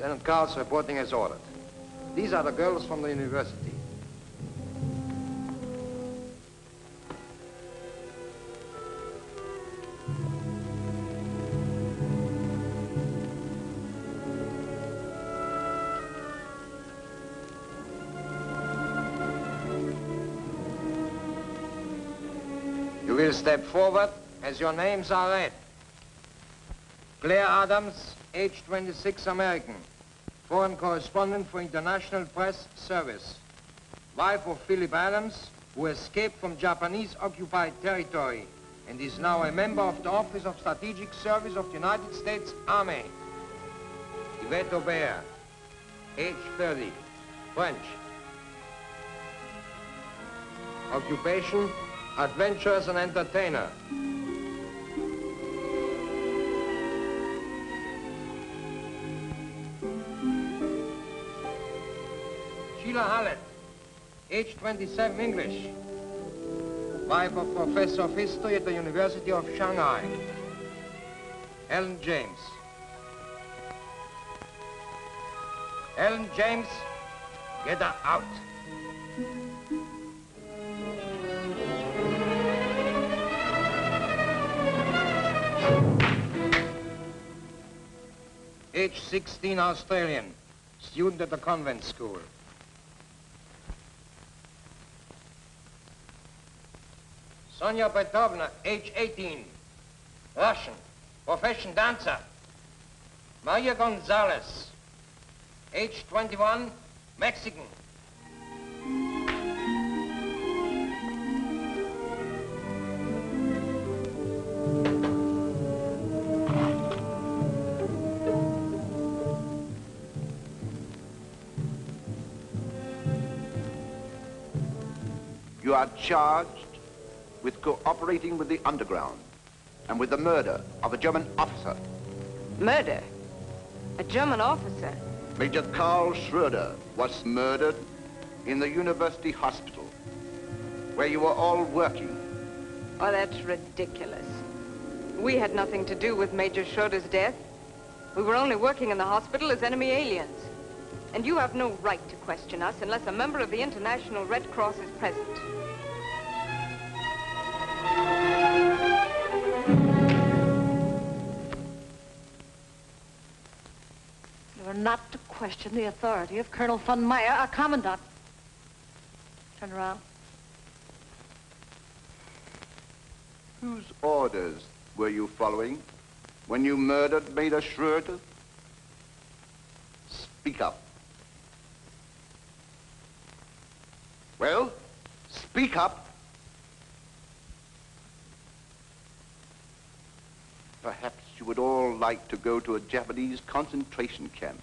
Lieutenant Carl's reporting as ordered. These are the girls from the university. You will step forward as your names are read. Claire Adams, age 26, American. Foreign correspondent for International Press Service. Wife of Philip Adams, who escaped from Japanese-occupied territory and is now a member of the Office of Strategic Service of the United States Army. Yvette Aubert, age 30, French. Occupation, adventurers and entertainer. Sheila Hallett, age 27, English. Wife of Professor of History at the University of Shanghai. Ellen James. Ellen James, get her out. Age 16, Australian. Student at the convent school. Sonia Petrovna, age 18, Russian, profession dancer. Maria Gonzalez, age 21, Mexican. You are charged with cooperating with the underground and with the murder of a German officer. Murder? A German officer? Major Karl Schroeder was murdered in the university hospital where you were all working. Oh, that's ridiculous. We had nothing to do with Major Schroeder's death. We were only working in the hospital as enemy aliens. And you have no right to question us unless a member of the International Red Cross is present. You are not to question the authority of Colonel von Meyer, our commandant. Turn around. Whose orders were you following when you murdered Major Schroeder? Speak up. Well, speak up. Perhaps you would all like to go to a Japanese concentration camp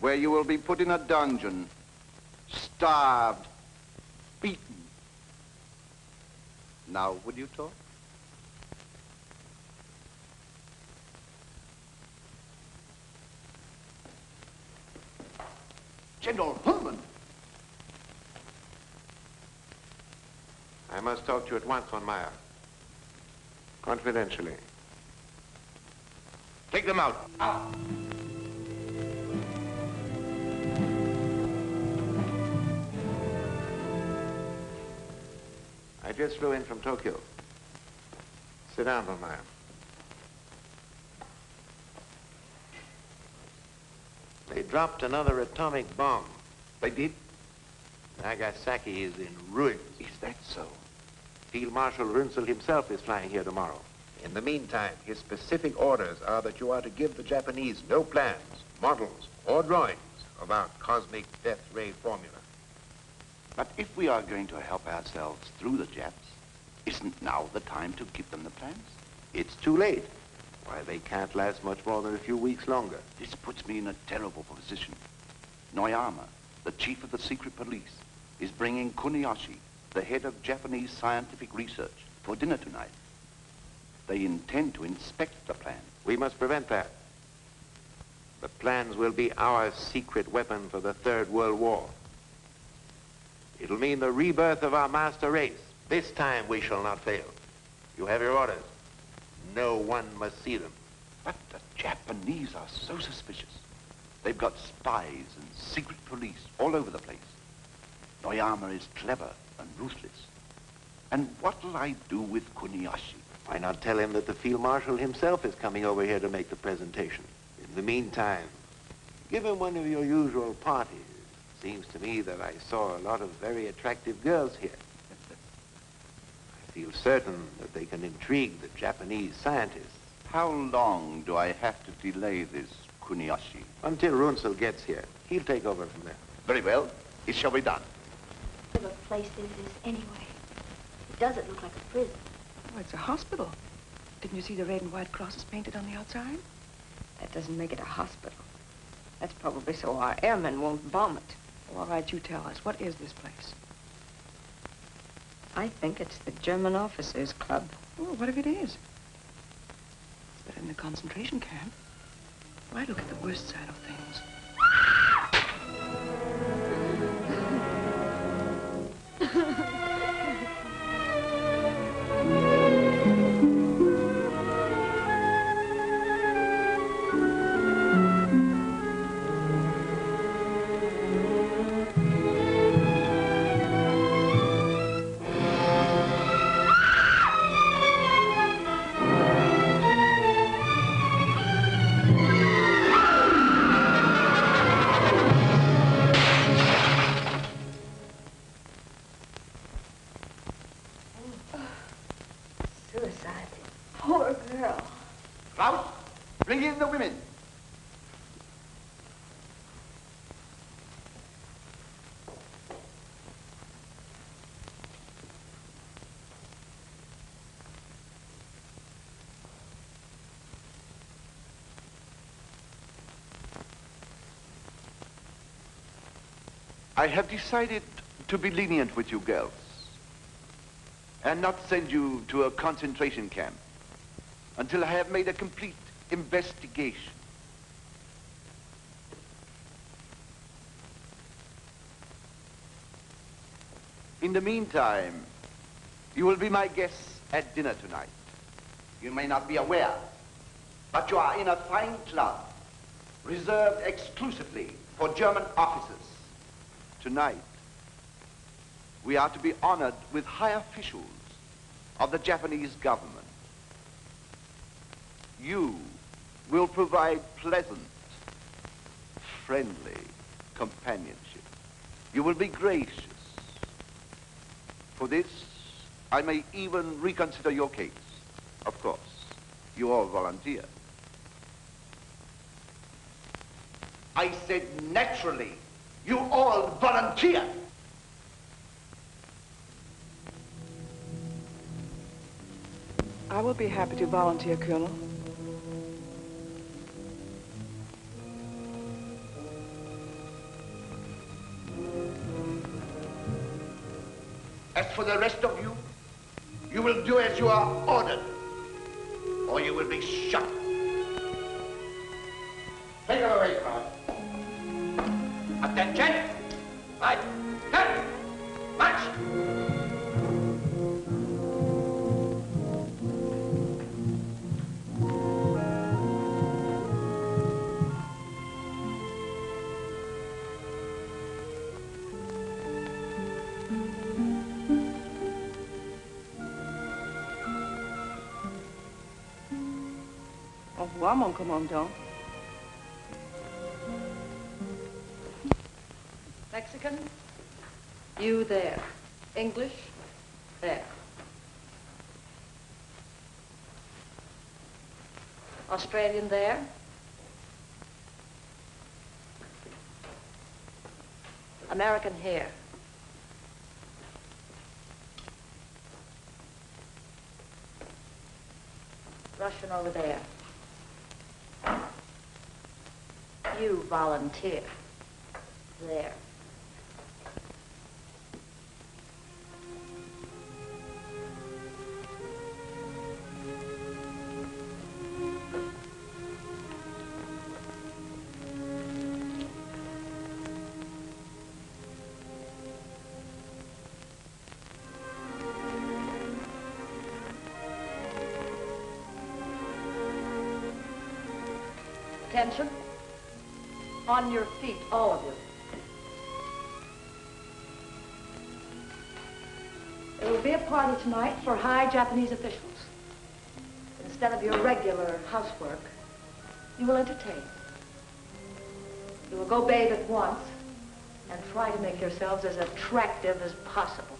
where you will be put in a dungeon, starved, beaten. Now, would you talk? General Hullman. I must talk to you at once, von Meyer. Confidentially. Take them out. Out. I just flew in from Tokyo. Sit down, von They dropped another atomic bomb. They did? Nagasaki is in ruins. Is that so? Field Marshal Runzel himself is flying here tomorrow. In the meantime, his specific orders are that you are to give the Japanese no plans, models, or drawings of our cosmic death ray formula. But if we are going to help ourselves through the Japs, isn't now the time to give them the plans? It's too late. Why, they can't last much more than a few weeks longer. This puts me in a terrible position. Noyama, the chief of the secret police, is bringing Kuniyoshi the head of Japanese scientific research, for dinner tonight. They intend to inspect the plan. We must prevent that. The plans will be our secret weapon for the Third World War. It'll mean the rebirth of our master race. This time we shall not fail. You have your orders. No one must see them. But the Japanese are so suspicious. They've got spies and secret police all over the place. Noyama is clever and ruthless. And what'll I do with Kuniyoshi? Why not tell him that the Field Marshal himself is coming over here to make the presentation? In the meantime, give him one of your usual parties. Seems to me that I saw a lot of very attractive girls here. I feel certain that they can intrigue the Japanese scientists. How long do I have to delay this, Kuniyoshi? Until Runzel gets here. He'll take over from there. Very well. It shall be done. What a place this is anyway. It doesn't look like a prison. Oh, it's a hospital. Didn't you see the red and white crosses painted on the outside? That doesn't make it a hospital. That's probably so our airmen won't bomb it. Well, all right, you tell us. What is this place? I think it's the German Officers Club. Oh, what if it is? It's better than the concentration camp. Why look at the worst side of things? Ha ha ha. I have decided to be lenient with you girls and not send you to a concentration camp until I have made a complete investigation. In the meantime, you will be my guests at dinner tonight. You may not be aware, but you are in a fine club reserved exclusively for German officers. Tonight, we are to be honored with high officials of the Japanese government. You will provide pleasant, friendly companionship. You will be gracious. For this, I may even reconsider your case. Of course, you all volunteer. I said naturally, you all volunteer. I will be happy to volunteer, Colonel. As for the rest of you, you will do as you are ordered, or you will be shot. Take it away, Revoir, mon commandant. Mexican? You there. English? There. Australian there? American here. Russian over there. You volunteer. There. On your feet, all of you. There will be a party tonight for high Japanese officials. Instead of your regular housework, you will entertain. You will go bathe at once and try to make yourselves as attractive as possible.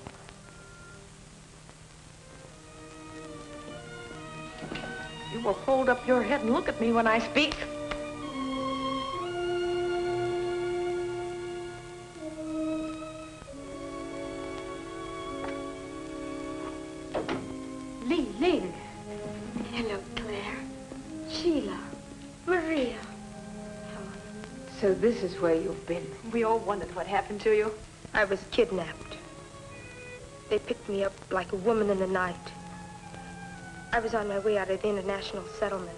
You will hold up your head and look at me when I speak. Is where you've been. We all wondered what happened to you. I was kidnapped. They picked me up like a woman in the night. I was on my way out of the international settlement.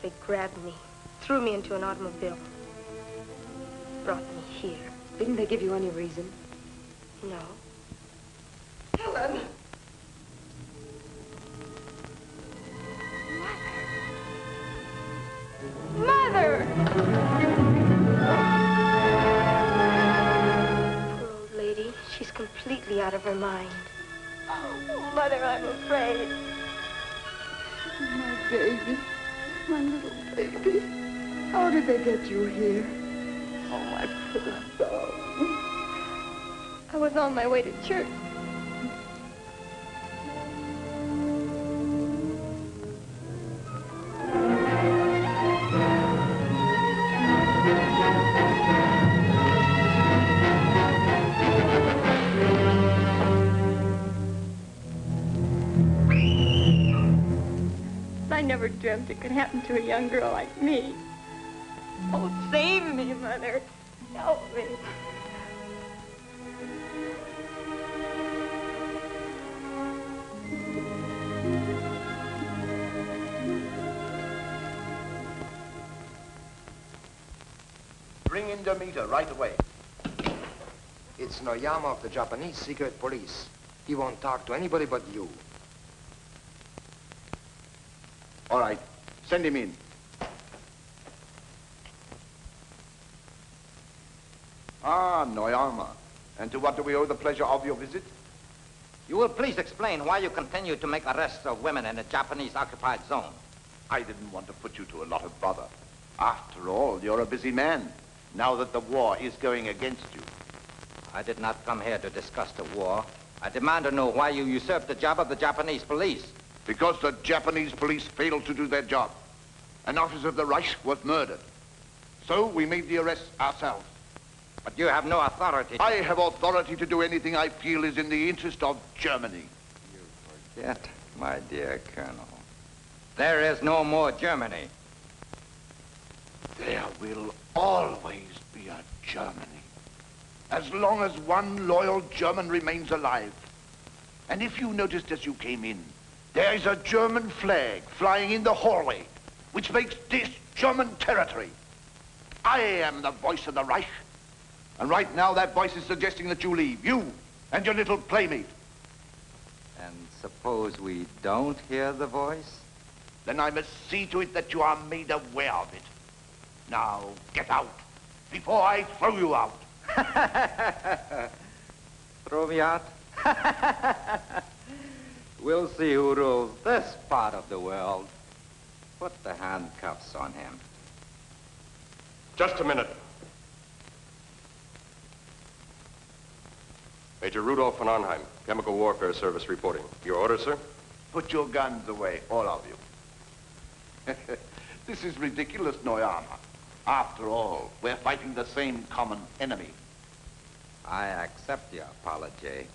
They grabbed me, threw me into an automobile, brought me here. Didn't they give you any reason? No. Did they get you here? Oh, my poor darling. I was on my way to church. I never dreamt it could happen to a young girl like me. It's Noyama of the Japanese secret police. He won't talk to anybody but you. All right. Send him in. Ah, Noyama. And to what do we owe the pleasure of your visit? You will please explain why you continue to make arrests of women in the Japanese-occupied zone. I didn't want to put you to a lot of bother. After all, you're a busy man, now that the war is going against you. I did not come here to discuss the war. I demand to know why you usurped the job of the Japanese police. Because the Japanese police failed to do their job. An officer of the Reich was murdered. So we made the arrest ourselves. But you have no authority. I have authority to do anything I feel is in the interest of Germany. You forget, my dear Colonel, there is no more Germany. There will always be a Germany. As long as one loyal German remains alive. And if you noticed as you came in, there is a German flag flying in the hallway, which makes this German territory. I am the voice of the Reich. And right now that voice is suggesting that you leave. You and your little playmate. And suppose we don't hear the voice? Then I must see to it that you are made aware of it. Now, get out, before I throw you out. Throw me out? we'll see who rules this part of the world. Put the handcuffs on him. Just a minute. Major Rudolph von Arnheim, Chemical Warfare Service reporting. Your order, sir? Put your guns away, all of you. this is ridiculous, Noyama. After all, we're fighting the same common enemy. I accept your apology.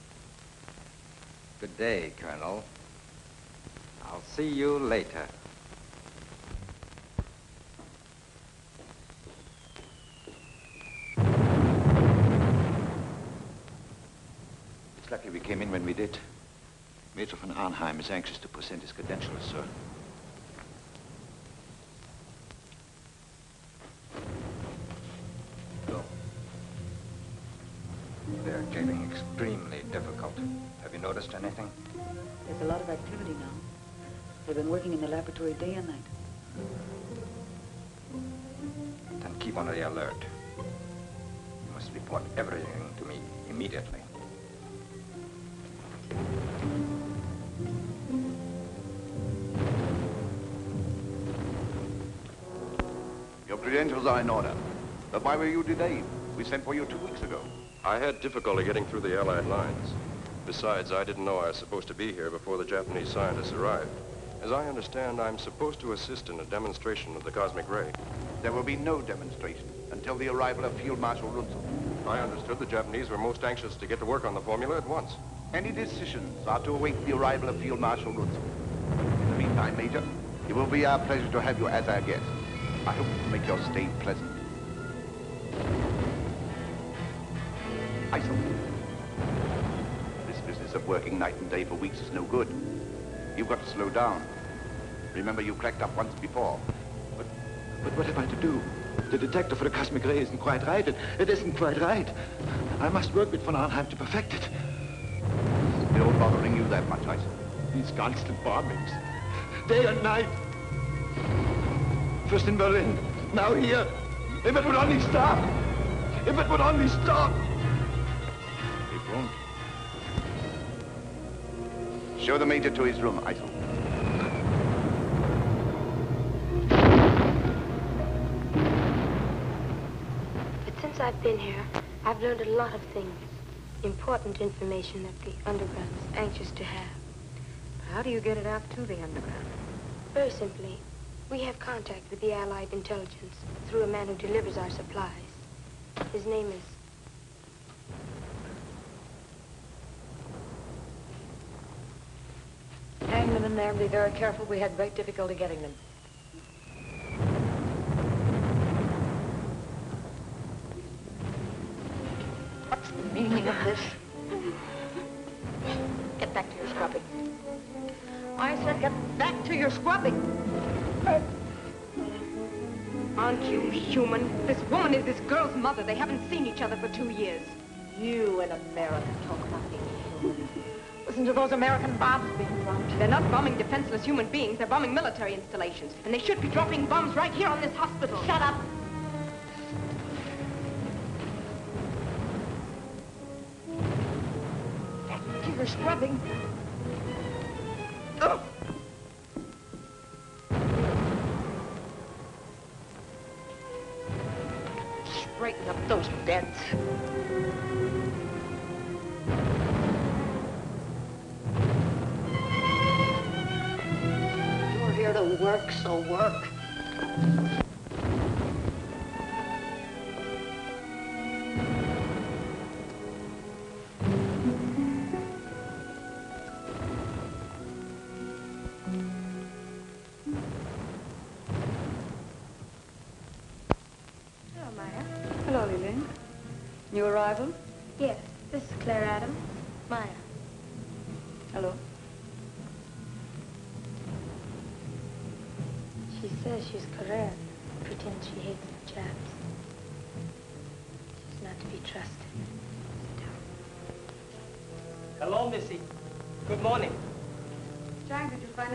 Good day, Colonel. I'll see you later. It's lucky we came in when we did. Major von Arnheim is anxious to present his credentials, sir. You anything? There's a lot of activity now. They've been working in the laboratory day and night. Then keep on the alert. You must report everything to me immediately. Your credentials are in order. But why were you delayed? We sent for you two weeks ago. I had difficulty getting through the Allied lines. Besides, I didn't know I was supposed to be here before the Japanese scientists arrived. As I understand, I'm supposed to assist in a demonstration of the cosmic ray. There will be no demonstration until the arrival of Field Marshal Runzel. I understood the Japanese were most anxious to get to work on the formula at once. Any decisions are to await the arrival of Field Marshal Runzel. In the meantime, Major, it will be our pleasure to have you as our guest. I hope to make your stay pleasant. Working night and day for weeks is no good. You've got to slow down. Remember, you cracked up once before. But, but what am I to do? The detector for the cosmic ray isn't quite right. It, it isn't quite right. I must work with von Arnheim to perfect it. Still bothering you that much, Isol? These constant bombings. Day and night. First in Berlin, now here. If it would only stop. If it would only stop. Show the Major to his room, Isol. But since I've been here, I've learned a lot of things. Important information that the Underground is anxious to have. How do you get it out to the underground? Very simply, we have contact with the Allied intelligence through a man who delivers our supplies. His name is... Hang them in there and be very careful. We had great difficulty getting them. What's the meaning of this? Get back to your scrubbing. I said get back to your scrubbing. Aren't you human? This woman is this girl's mother. They haven't seen each other for two years. You in America talk about being. Listen to those American bombs being dropped. They're not bombing defenseless human beings. They're bombing military installations. And they should be dropping bombs right here on this hospital. Shut up. Back to scrubbing. Oh. Straighten up those beds. Work, so work.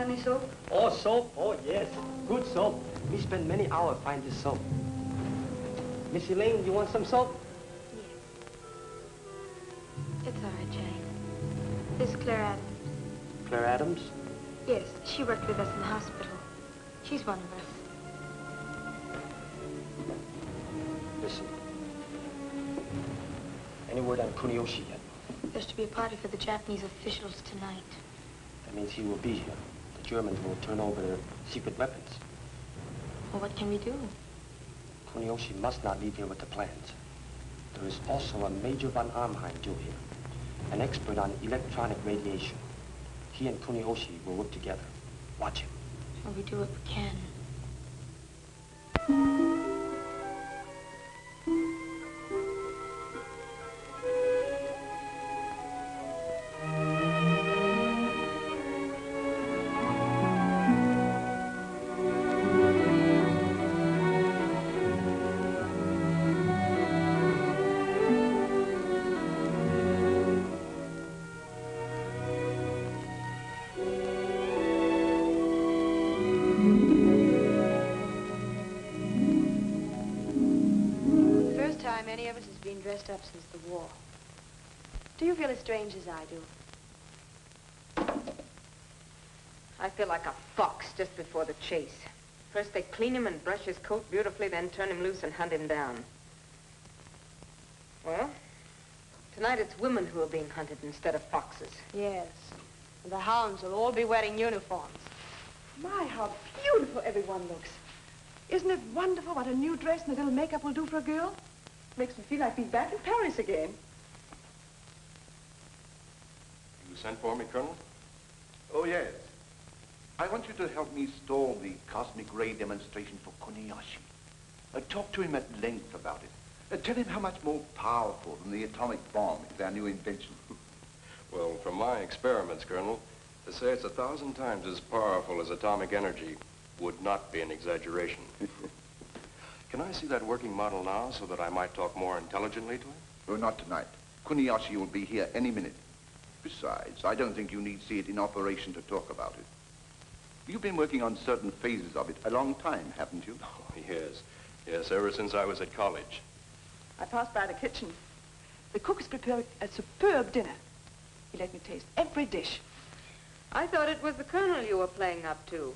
Any soap? Oh, soap? Oh, yes. Good soap. We spent many hours finding this soap. Missy Lane, you want some soap? Yes. It's all right, Jane. This is Claire Adams. Claire Adams? Yes, she worked with us in the hospital. She's one of us. Listen. Any word on Kuniyoshi yet? There's to be a party for the Japanese officials tonight. That means he will be here. The Germans will turn over their secret weapons. Well, what can we do? Kuniyoshi must not leave here with the plans. There is also a Major von Arnheim due here, an expert on electronic radiation. He and Kuniyoshi will work together. Watch him. Well, we do what we can. Been dressed up since the war. Do you feel as strange as I do? I feel like a fox just before the chase. First they clean him and brush his coat beautifully, then turn him loose and hunt him down. Well, tonight it's women who are being hunted instead of foxes. Yes. And the hounds will all be wearing uniforms. My, how beautiful everyone looks. Isn't it wonderful what a new dress and a little makeup will do for a girl? Makes me feel like being back in Paris again. You sent for me, Colonel? Oh, yes. I want you to help me stall the cosmic ray demonstration for Kuniyoshi. Uh, talk to him at length about it. Uh, tell him how much more powerful than the atomic bomb is our new invention. Well, from my experiments, Colonel, to say it's a thousand times as powerful as atomic energy would not be an exaggeration. Can I see that working model now so that I might talk more intelligently to him? Oh, not tonight. Kuniyoshi will be here any minute. Besides, I don't think you need see it in operation to talk about it. You've been working on certain phases of it a long time, haven't you? Oh, yes. Yes, ever since I was at college. I passed by the kitchen. The cook has prepared a superb dinner. He let me taste every dish. I thought it was the colonel you were playing up to.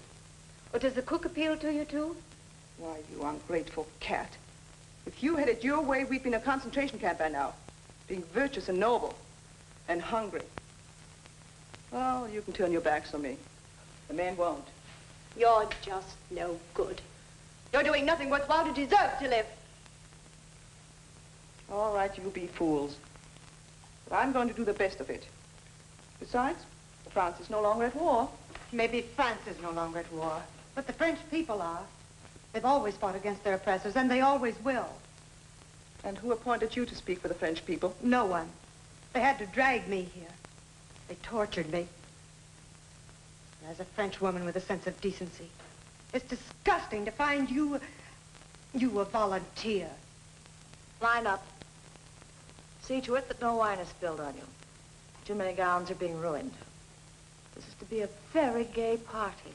Or does the cook appeal to you, too? Why, you ungrateful cat. If you had it your way, we'd be in a concentration camp by now. Being virtuous and noble. And hungry. Well, you can turn your backs on me. The man won't. You're just no good. You're doing nothing worthwhile to deserve to live. All right, you be fools. But I'm going to do the best of it. Besides, France is no longer at war. Maybe France is no longer at war, but the French people are. They've always fought against their oppressors, and they always will. And who appointed you to speak for the French people? No one. They had to drag me here. They tortured me. As a French woman with a sense of decency, it's disgusting to find you, you a volunteer. Line up. See to it that no wine is spilled on you. Too many gowns are being ruined. This is to be a very gay party,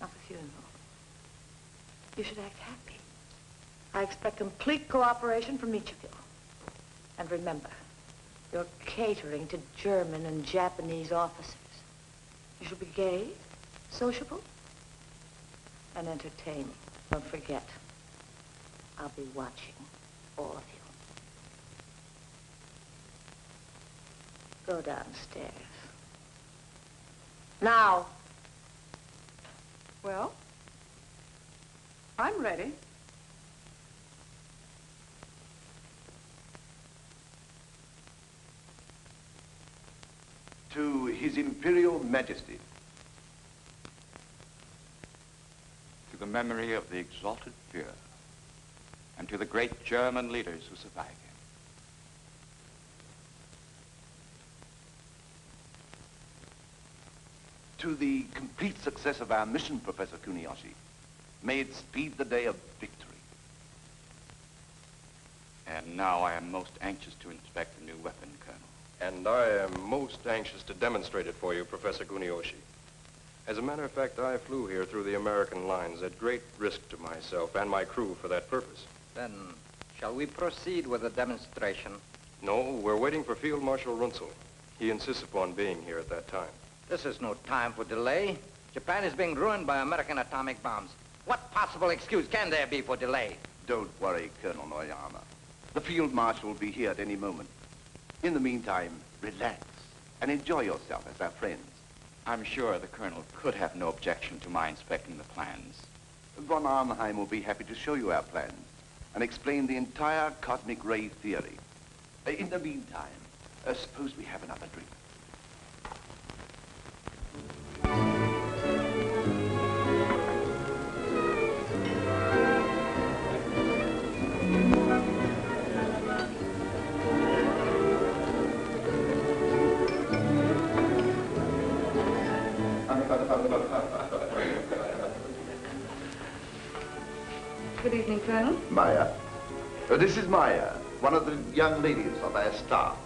not a funeral. You should act happy. I expect complete cooperation from each of you. And remember, you're catering to German and Japanese officers. You should be gay, sociable, and entertaining. Don't forget, I'll be watching all of you. Go downstairs. Now. Well, I'm ready. To His Imperial Majesty. To the memory of the exalted Führer and to the great German leaders who survived him. To the complete success of our mission, Professor Kuniyoshi. May it speed the day of victory. And now I am most anxious to inspect the new weapon, Colonel. And I am most anxious to demonstrate it for you, Professor Kuniyoshi. As a matter of fact, I flew here through the American lines at great risk to myself and my crew for that purpose. Then, shall we proceed with the demonstration? No, we're waiting for Field Marshal Runzel. He insists upon being here at that time. This is no time for delay. Japan is being ruined by American atomic bombs. What possible excuse can there be for delay? Don't worry, Colonel Noyama. The Field Marshal will be here at any moment. In the meantime, relax and enjoy yourself as our friends. I'm sure the Colonel could have no objection to my inspecting the plans. Von Arnheim will be happy to show you our plans and explain the entire cosmic ray theory. Uh, In the meantime, uh, suppose we have another drink. Colonel. Maya. Uh, this is Maya, one of the young ladies of our staff.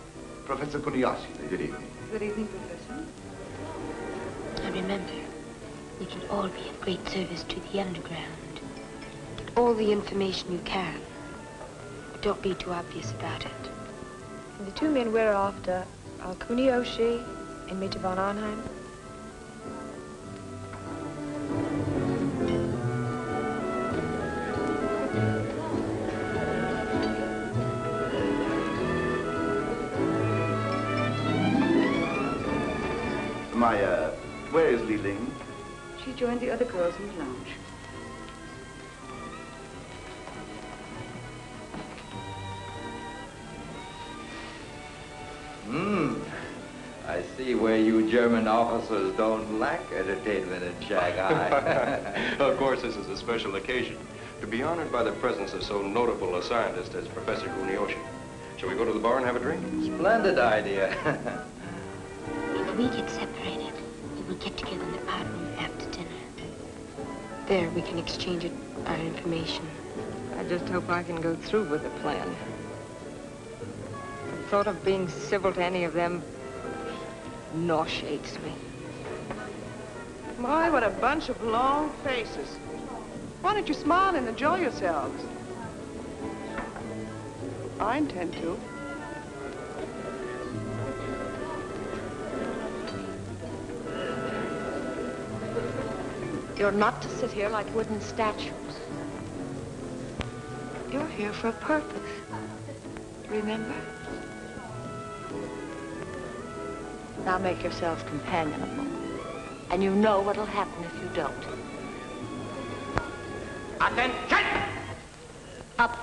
Professor Kuniyoshi. Good evening. Good evening, Professor. And remember, we should all be of great service to the underground. Get all the information you can. But Don't be too obvious about it. And the two men we're after are Kuniyoshi and Major von Arnheim. Joined the other girls in the lounge. Hmm. I see where you German officers don't lack entertainment in Shanghai. of course, this is a special occasion. To be honored by the presence of so notable a scientist as Professor Kuniyoshi. Shall we go to the bar and have a drink? Splendid idea. If we get separated, we will get together in the powder room after dinner. There, we can exchange it, our information. I just hope I can go through with the plan. The thought of being civil to any of them nauseates me. My, what a bunch of long faces. Why don't you smile and enjoy yourselves? I intend to. You're not to sit here like wooden statues. You're here for a purpose. Remember? Now make yourselves companionable. And you know what'll happen if you don't. Attention! Up.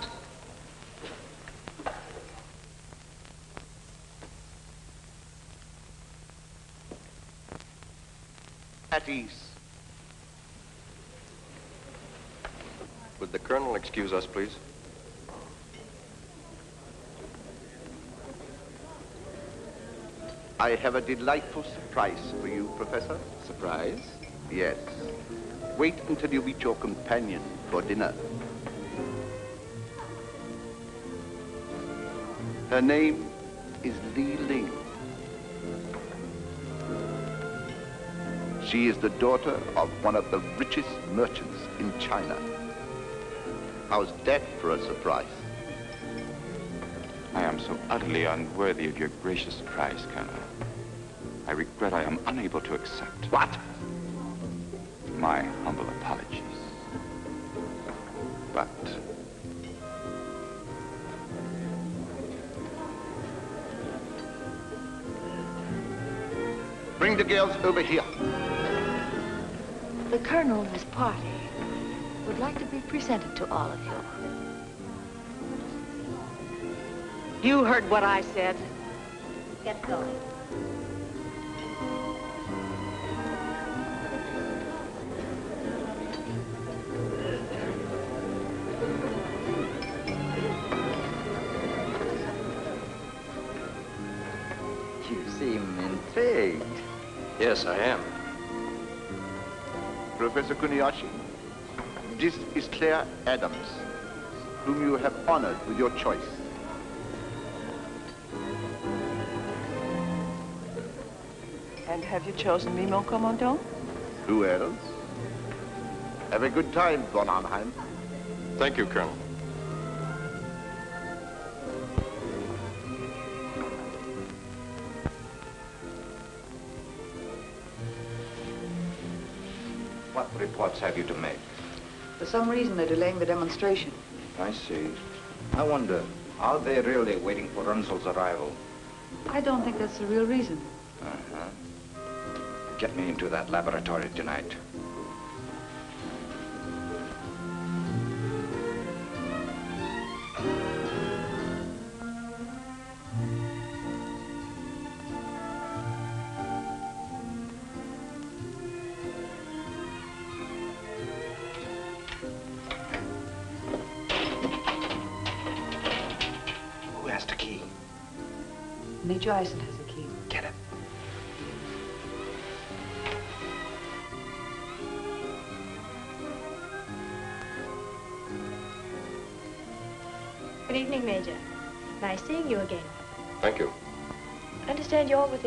At ease. Would the colonel excuse us, please? I have a delightful surprise for you, Professor. Surprise? Yes. Wait until you meet your companion for dinner. Her name is Li Ling. She is the daughter of one of the richest merchants in China. How's that for a surprise? I am so utterly unworthy of your gracious prize, Colonel. I regret I am unable to accept. What? My humble apologies. But Bring the girls over here. The colonel and his party would like to be presented to all of you. You heard what I said. Get going. You seem intrigued. Yes, I am. Professor Kuniyoshi, this Claire Adams, whom you have honored with your choice. And have you chosen me, mon commandant? Who else? Have a good time, von Arnheim. Thank you, Colonel. What reports have you to make? For some reason, they're delaying the demonstration. I see. I wonder, are they really waiting for Runzel's arrival? I don't think that's the real reason. Uh-huh. Get me into that laboratory tonight.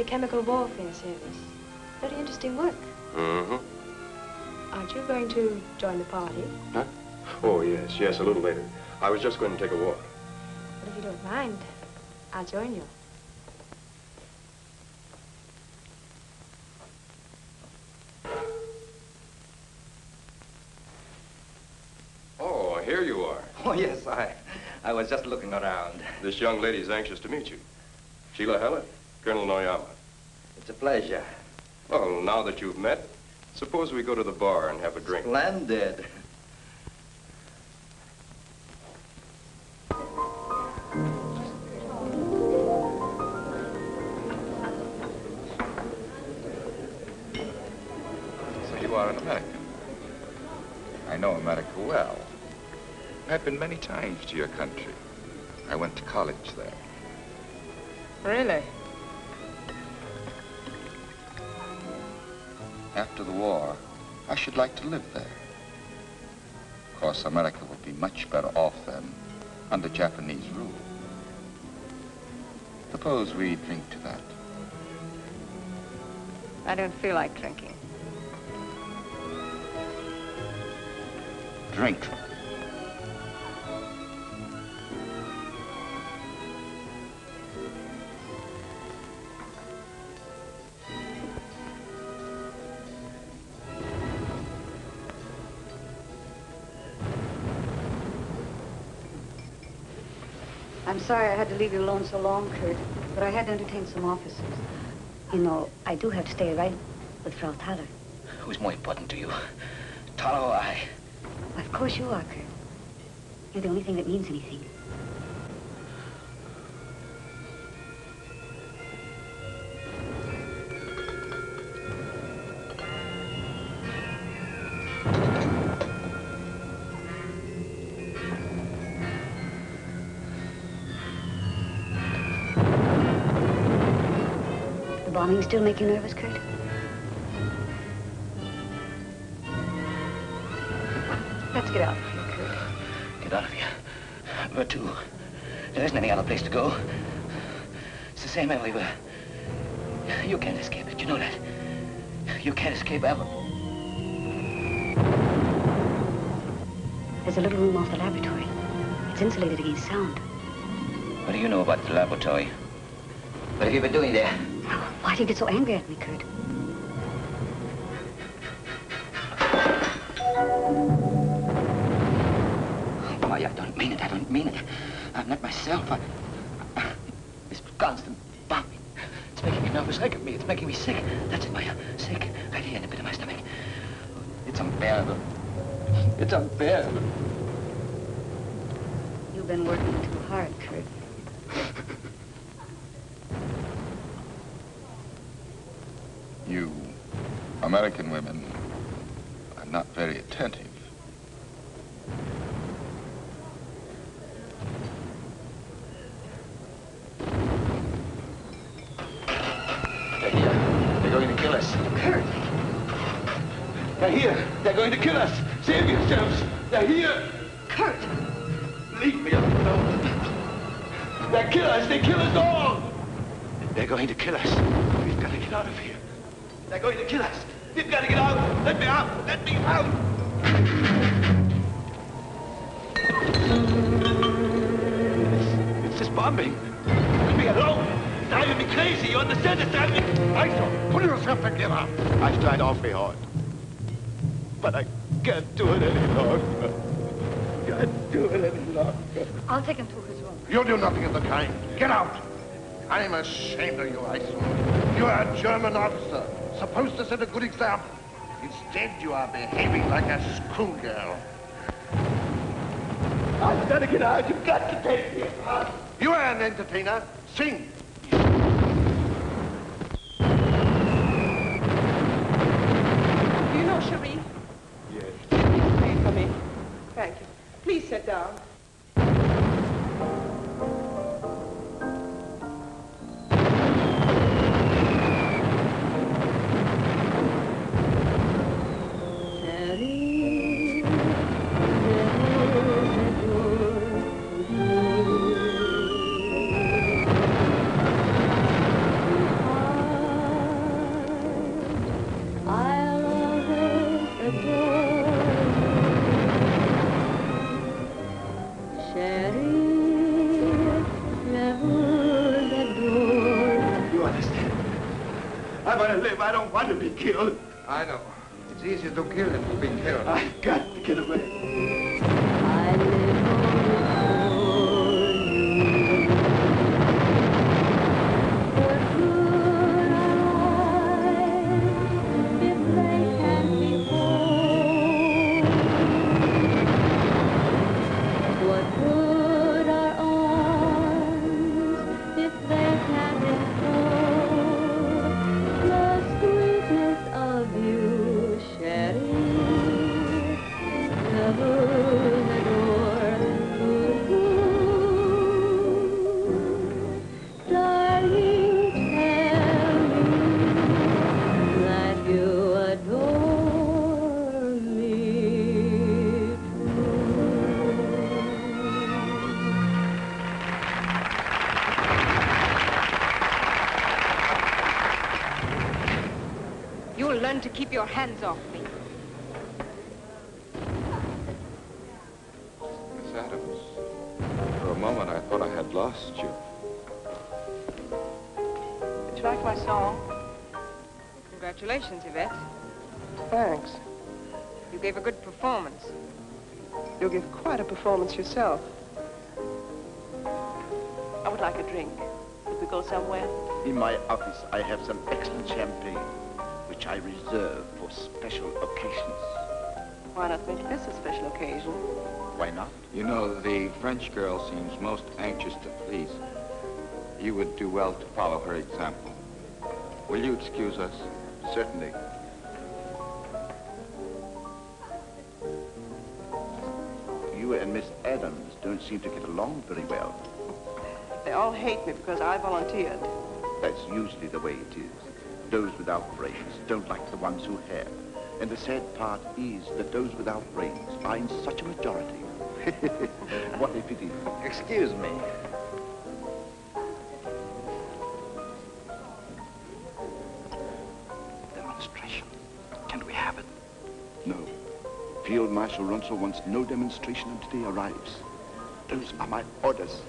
The Chemical Warfare Service. Very interesting work. Mm-hmm. Aren't you going to join the party? Huh? Oh, yes, yes, a little later. I was just going to take a walk. But if you don't mind, I'll join you. Oh, here you are. Oh, yes, I, I was just looking around. This young lady is anxious to meet you. Sheila Hallett, Colonel Noyama. It's a pleasure. Well, now that you've met, suppose we go to the bar and have a drink. Splendid. So you are an American. I know America well. I've been many times to your country. I went to college there. Really? After the war, I should like to live there. Of course, America would be much better off then under Japanese rule. Suppose we drink to that. I don't feel like drinking. Drink. Sorry I had to leave you alone so long, Kurt, but I had to entertain some officers. You know, I do have to stay right with Frau Thaler. Who's more important to you? Talo or I? Of course you are, Kurt. You're the only thing that means anything. Bombing still make you nervous, Kurt? Let's get out of here, Kurt. Get out of here. Where to? There isn't any other place to go. It's the same everywhere. You can't escape it. You know that. You can't escape ever. There's a little room off the laboratory. It's insulated against sound. What do you know about the laboratory? What have you been doing there? Why do you get so angry at me, Kurt? Why, I don't mean it. I don't mean it. I'm not myself. I, I, this constant bombing. It's making me nervous. Look at me. It's making me sick. That's Maya. Sick. Right here in the pit of my stomach. It's unbearable. It's unbearable. You've been working too hard, Kurt. You American women are not very attentive. They're here. They're going to kill us. Kurt! They're here. They're ashamed of you, Iceland. You're a German officer, supposed to set a good example. Instead, you are behaving like a schoolgirl. I've got to get out. You've got to take me. You are an entertainer. Sing. I don't want to be killed. I know. It's easier to kill than to be killed. I've got to get away. Hands off me. Miss Adams, for a moment I thought I had lost you. Did you like my song? Congratulations, Yvette. Thanks. You gave a good performance. You'll give quite a performance yourself. Not make this a special occasion? Why not? You know, the French girl seems most anxious to please. You would do well to follow her example. Will you excuse us? Certainly. You and Miss Adams don't seem to get along very well. They all hate me because I volunteered. That's usually the way it is. Those without brains don't like the ones who have. And the sad part is that those without brains are in such a majority. what a pity. Excuse me. Demonstration. Can we have it? No. Field Marshal Runsell wants no demonstration until he arrives. Those are my orders.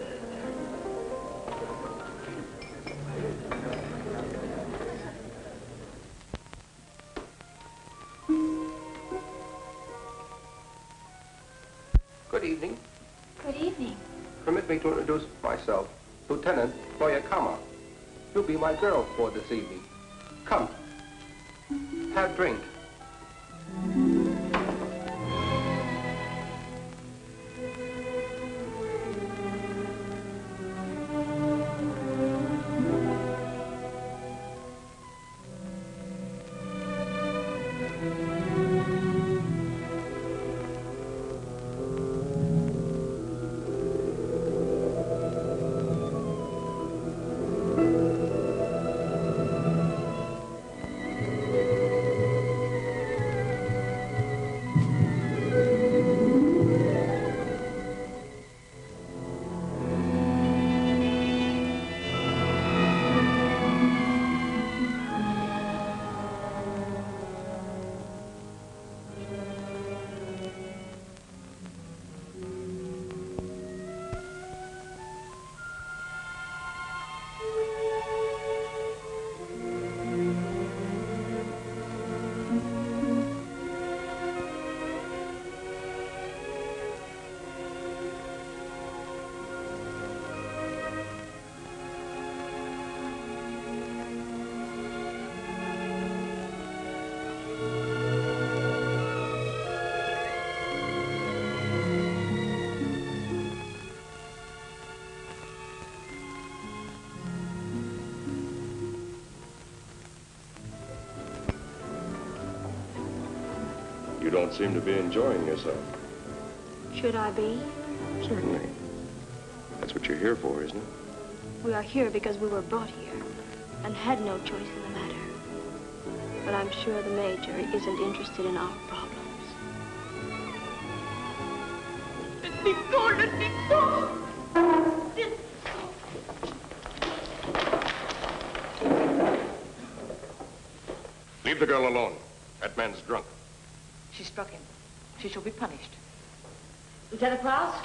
Me to introduce myself. Lieutenant Boyakama. You'll be my girl for this evening. Come. Have drink. You don't seem to be enjoying yourself. Should I be? Certainly. That's what you're here for, isn't it? We are here because we were brought here and had no choice in the matter. But I'm sure the Major isn't interested in our problems. Let me go, let me go. Leave the girl alone. That man's drunk struck him. She shall be punished. Lieutenant Klaus,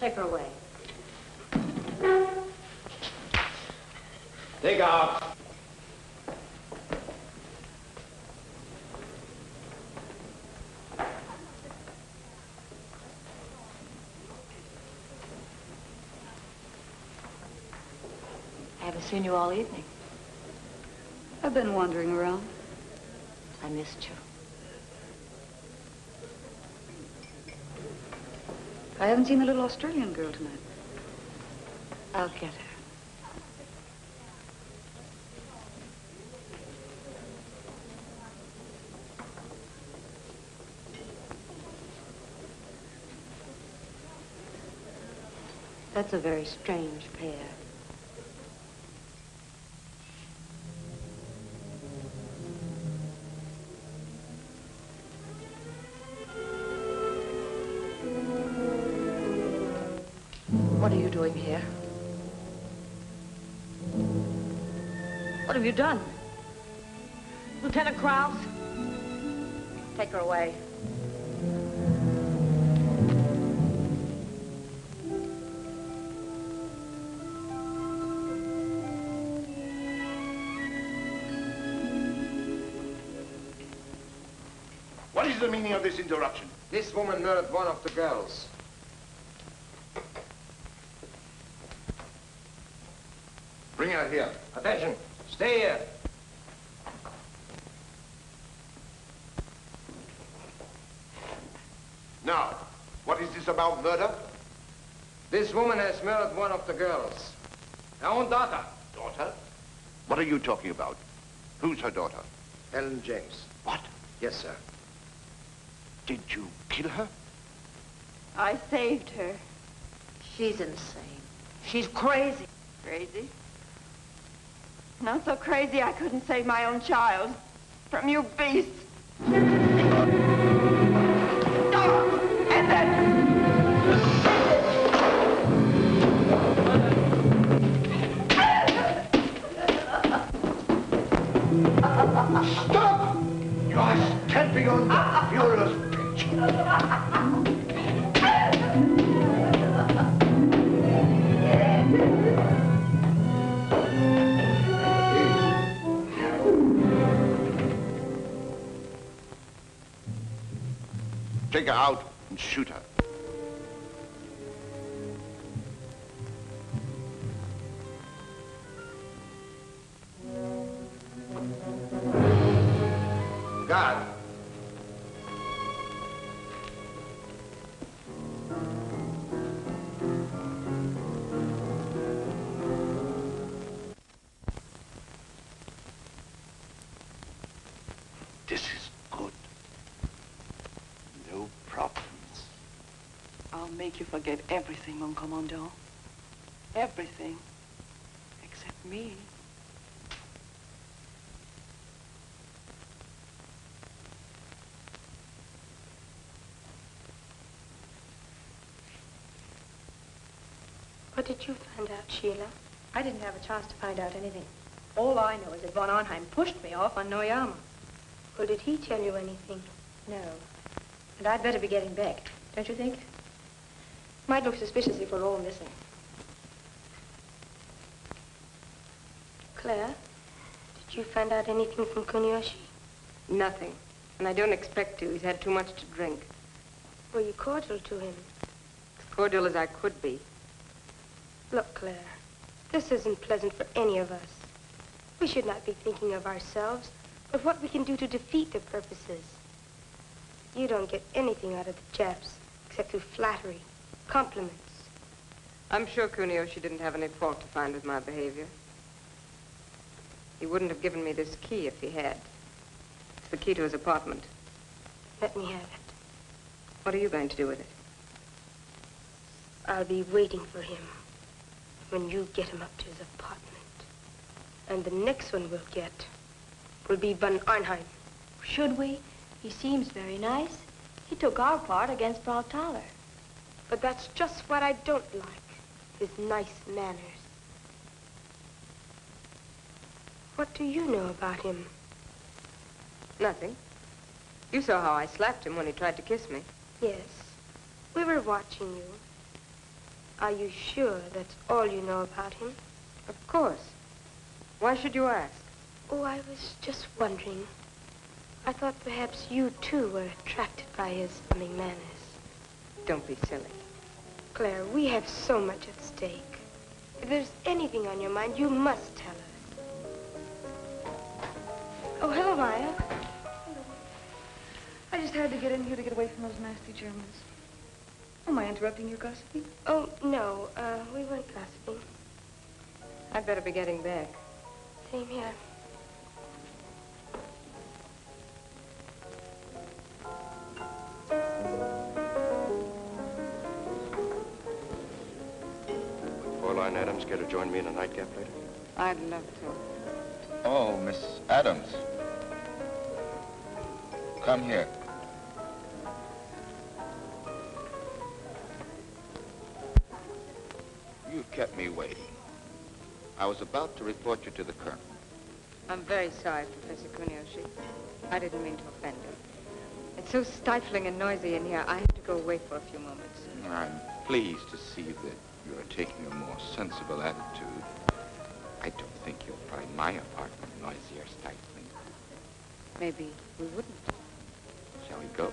take her away. Take her. I haven't seen you all evening. I've been wandering around. I missed you. I haven't seen the little Australian girl tonight. I'll get her. That's a very strange pair. Have you done? Lieutenant Krause? Take her away. What is the meaning of this interruption? This woman murdered one of the girls. Bring her here. Attention. Stay here. Now, what is this about murder? This woman has one of the girls. Her own daughter. Daughter? What are you talking about? Who's her daughter? Helen James. What? Yes, sir. Did you kill her? I saved her. She's insane. She's crazy. Crazy? Not so crazy I couldn't save my own child from you beasts. Stamping you forget everything, mon commandant. Everything. Except me. What did you find out, Sheila? I didn't have a chance to find out anything. All I know is that von Arnheim pushed me off on Noyama. Well, did he tell you anything? No. And I'd better be getting back, don't you think? Might look suspicious if we're all missing. Claire, did you find out anything from Kuniyoshi? Nothing. And I don't expect to. He's had too much to drink. Were you cordial to him? As cordial as I could be. Look, Claire, this isn't pleasant for any of us. We should not be thinking of ourselves, but what we can do to defeat their purposes. You don't get anything out of the Japs, except through flattery, compliments. I'm sure Kuniyoshi didn't have any fault to find with my behavior. He wouldn't have given me this key if he had. It's the key to his apartment. Let me have it. What are you going to do with it? I'll be waiting for him when you get him up to his apartment. And the next one we'll get will be Von Arnheim. Should we? He seems very nice. He took our part against Frau Thaler. But that's just what I don't like, his nice manners. What do you know about him? Nothing. You saw how I slapped him when he tried to kiss me. Yes, we were watching you. Are you sure that's all you know about him? Of course. Why should you ask? Oh, I was just wondering. I thought perhaps you, too, were attracted by his coming manners. Don't be silly. Claire, we have so much at stake. If there's anything on your mind, you must tell us. Oh, hello, Maya. Hello. I just had to get in here to get away from those nasty Germans. Am I interrupting your gossiping? Oh, no. Uh, we weren't gossiping. I'd better be getting back. Same here. Fräulein Adams care to join me in a nightcap later? I'd love to. Oh, Miss Adams. Come here. You've kept me waiting. I was about to report you to the colonel. I'm very sorry, Professor Kuniyoshi. I didn't mean to offend you. It's so stifling and noisy in here, I have to go away for a few moments. I'm pleased to see that you're taking a more sensible attitude. I don't think you'll find my apartment noisy or stifling. Maybe we wouldn't. Shall we go?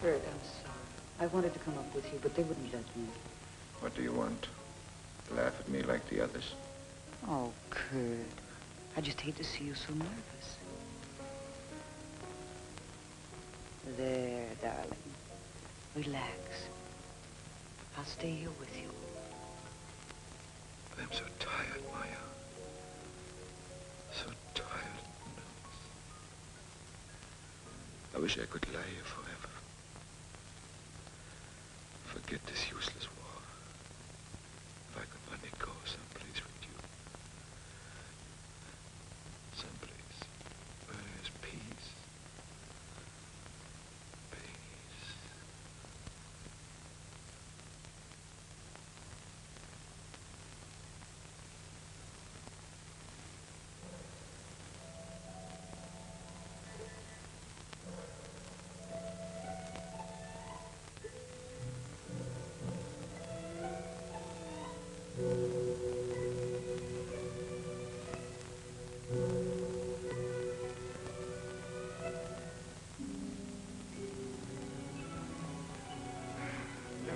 Kurt, I'm sorry. I wanted to come up with you, but they wouldn't let me. The others? Oh, Kurt. I just hate to see you so nervous. There, darling. Relax. I'll stay here with you. I'm so tired, Maya. So tired. I wish I could lie here forever. Forget this useless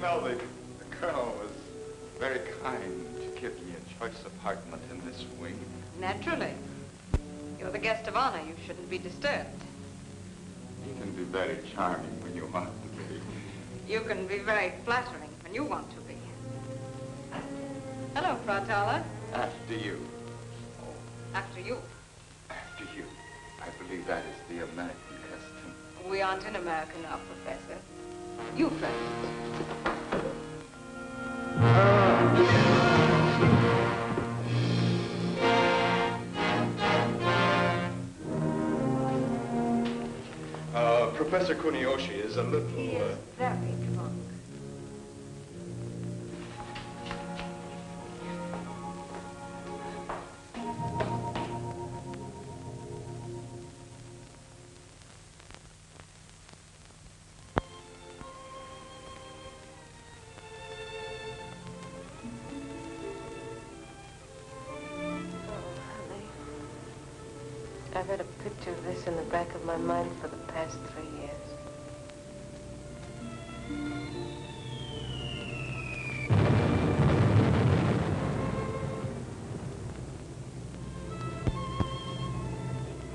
Know, the, the colonel was very kind to give me a choice apartment in this wing. Naturally. You're the guest of honor. You shouldn't be disturbed. You can be very charming when you want to be. You can be very flattering when you want to be. Hello, Frau Thaler. Professor Kuniyoshi is a little... He uh, is very drunk. I've had a picture of this in the back of my mind for the past three years.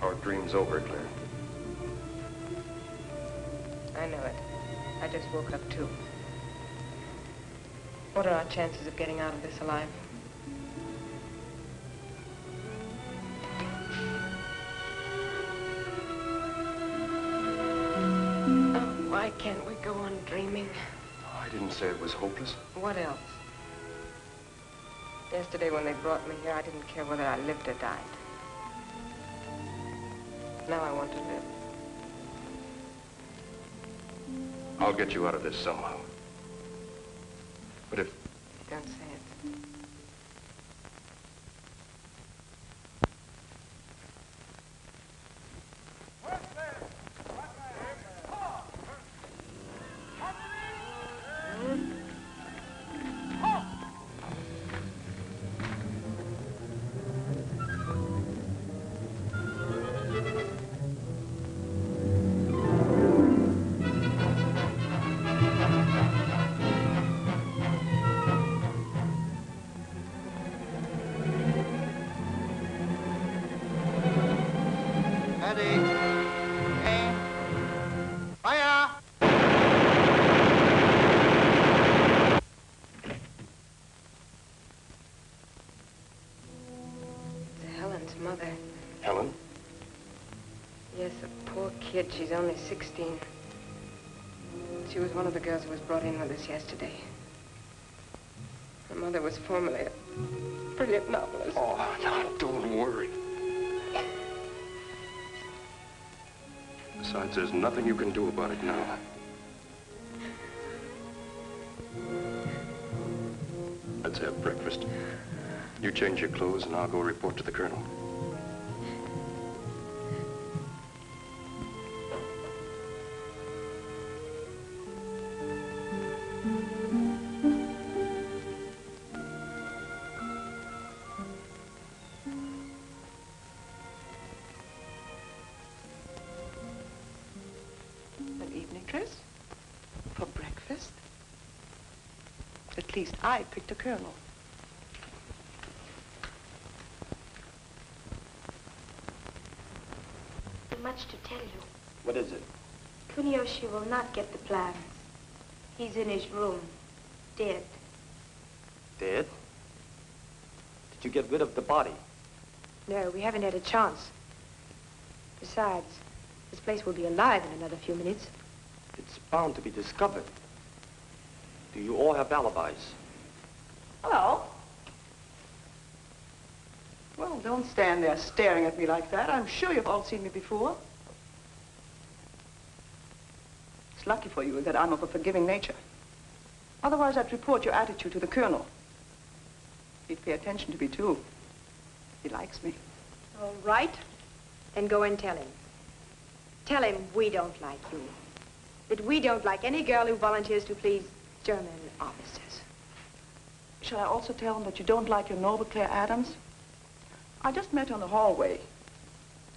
Our dream's over, Claire. I know it. I just woke up too. What are our chances of getting out of this alive? Say it was hopeless. What else? Yesterday when they brought me here, I didn't care whether I lived or died. Now I want to live. I'll get you out of this somehow. She's only 16. She was one of the girls who was brought in with us yesterday. Her mother was formerly a brilliant novelist. Oh, now, don't worry. Besides, there's nothing you can do about it now. Let's have breakfast. You change your clothes and I'll go report to the colonel. I picked a colonel. Much to tell you. What is it? Kuniyoshi will not get the plans. He's in his room, dead. Dead? Did you get rid of the body? No, we haven't had a chance. Besides, this place will be alive in another few minutes. It's bound to be discovered. Do you all have alibis? Hello. Well, don't stand there staring at me like that. I'm sure you've all seen me before. It's lucky for you that I'm of a forgiving nature. Otherwise, I'd report your attitude to the colonel. He'd pay attention to me, too. He likes me. All right. Then go and tell him. Tell him we don't like you. That we don't like any girl who volunteers to please German officers. Shall I also tell him that you don't like your noble Claire Adams? I just met her in the hallway.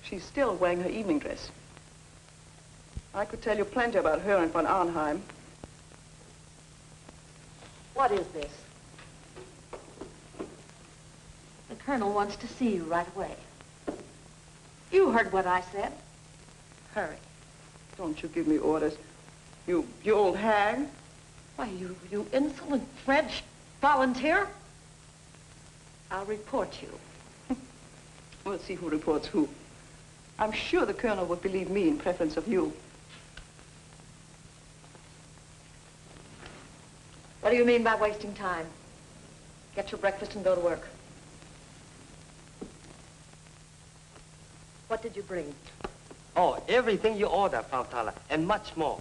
She's still wearing her evening dress. I could tell you plenty about her and von Arnheim. What is this? The colonel wants to see you right away. You heard what I said. Hurry. Don't you give me orders. You, you old hag. Why, you, you insolent French volunteer. I'll report you. We'll see who reports who. I'm sure the colonel would believe me in preference of you. What do you mean by wasting time? Get your breakfast and go to work. What did you bring? Oh, everything you order, Frau Thaler, and much more.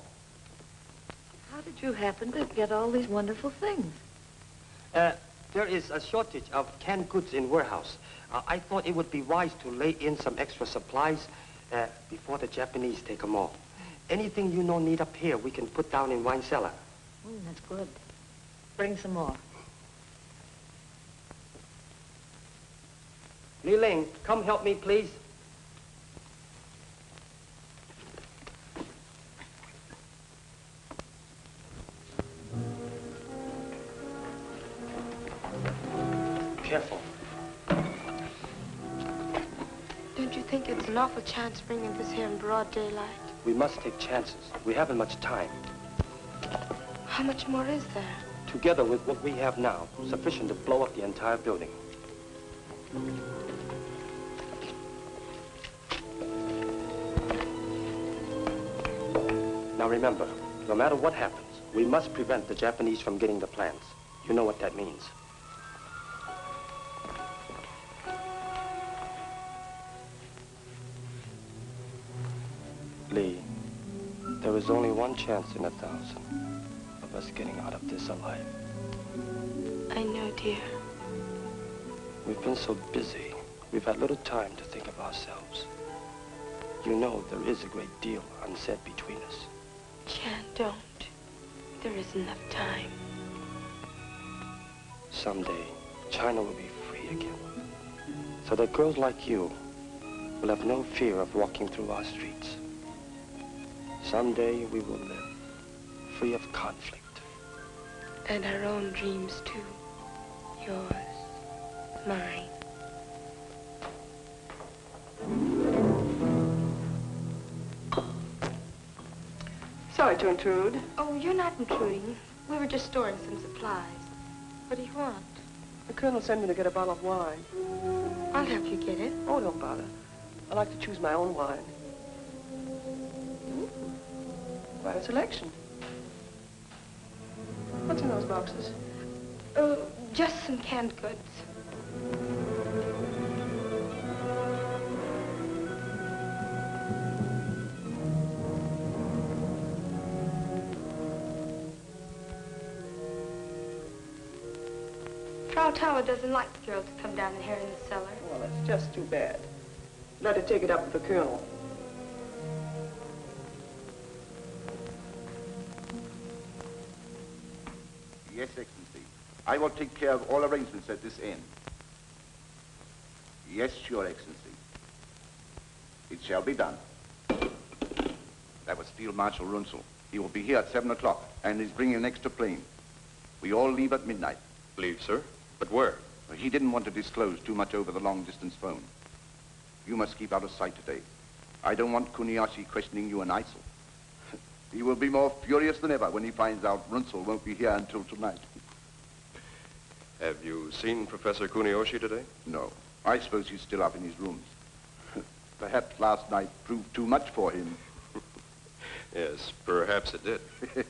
How did you happen to get all these wonderful things? Uh, there is a shortage of canned goods in warehouse. Uh, I thought it would be wise to lay in some extra supplies uh, before the Japanese take them all. Anything you know need up here, we can put down in wine cellar. Mm, that's good. Bring some more. Li Ling, come help me, please. Careful. Don't you think it's an awful chance bringing this here in broad daylight? We must take chances. We haven't much time. How much more is there? Together with what we have now, sufficient to blow up the entire building. Now remember, no matter what happens, we must prevent the Japanese from getting the plans. You know what that means. Lee, there is only one chance in a thousand of us getting out of this alive. I know, dear. We've been so busy, we've had little time to think of ourselves. You know there is a great deal unsaid between us. Chan, don't. There isn't enough time. Someday, China will be free again. So that girls like you will have no fear of walking through our streets. Someday we will live free of conflict. And our own dreams, too. Yours, mine. Sorry to intrude. Oh, you're not intruding. We were just storing some supplies. What do you want? The colonel sent me to get a bottle of wine. I'll help you get it. Oh, don't bother. I like to choose my own wine. Quite a selection. What's in those boxes? Oh, just some canned goods. Frau Thaler doesn't like the girls to come down here in the cellar. Well, that's just too bad. Let her take it up with the colonel. I will take care of all arrangements at this end. Yes, Your Excellency. It shall be done. That was Field Marshal Runzel. He will be here at 7 o'clock, and he's bringing an extra plane. We all leave at midnight. Leave, sir? But where? He didn't want to disclose too much over the long-distance phone. You must keep out of sight today. I don't want Kuniyoshi questioning you and Isel. he will be more furious than ever when he finds out Runzel won't be here until tonight. Have you seen Professor Kuniyoshi today? No. I suppose he's still up in his rooms. Perhaps last night proved too much for him. Yes, perhaps it did.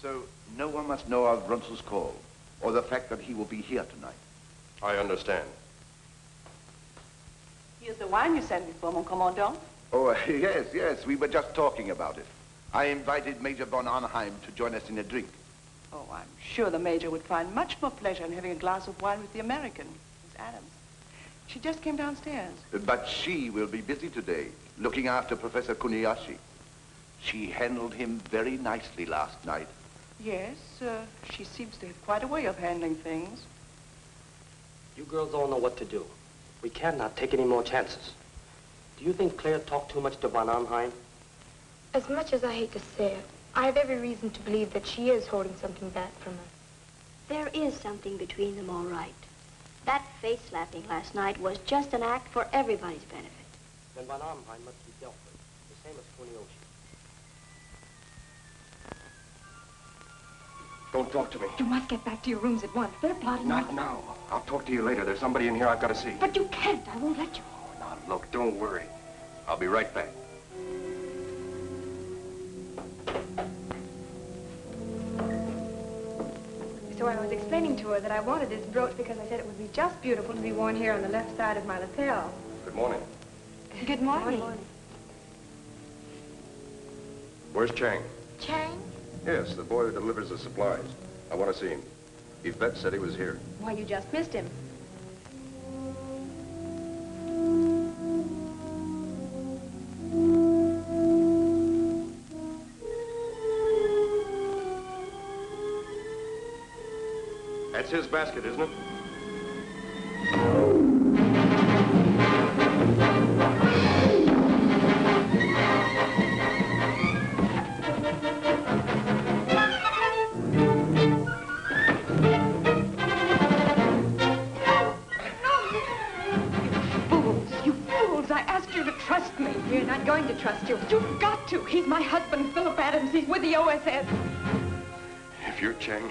so no one must know of Runzel's call or the fact that he will be here tonight. I understand. Here's the wine you sent me for, mon commandant. Oh, yes, yes. We were just talking about it. I invited Major von Arnheim to join us in a drink. Oh, I'm sure the Major would find much more pleasure in having a glass of wine with the American, Miss Adams. She just came downstairs. But she will be busy today, looking after Professor Kuniyoshi. She handled him very nicely last night. Yes, uh, she seems to have quite a way of handling things. You girls all know what to do. We cannot take any more chances. Do you think Claire talked too much to Von Arnheim? As much as I hate to say it, I have every reason to believe that she is holding something back from us. There is something between them, all right. That face slapping last night was just an act for everybody's benefit. Then Von Arnheim must be dealt with, the same as Kuniyoshi. Don't talk to me. You must get back to your rooms at once. They're plotting. Not now. I'll talk to you later. There's somebody in here I've got to see. But you can't. I won't let you. Oh, now, look, don't worry. I'll be right back. Explaining to her that I wanted this brooch because I said it would be just beautiful to be worn here on the left side of my lapel. Good morning. Good morning. Good morning. Where's Chang? Chang? Yes, the boy who delivers the supplies. I want to see him. Yvette said he was here. Why, you just missed him. His basket, isn't it? Fools, you fools. I asked you to trust me. We're not going to trust you. You've got to. He's my husband, Philip Adams. He's with the OSS. If you're Chang,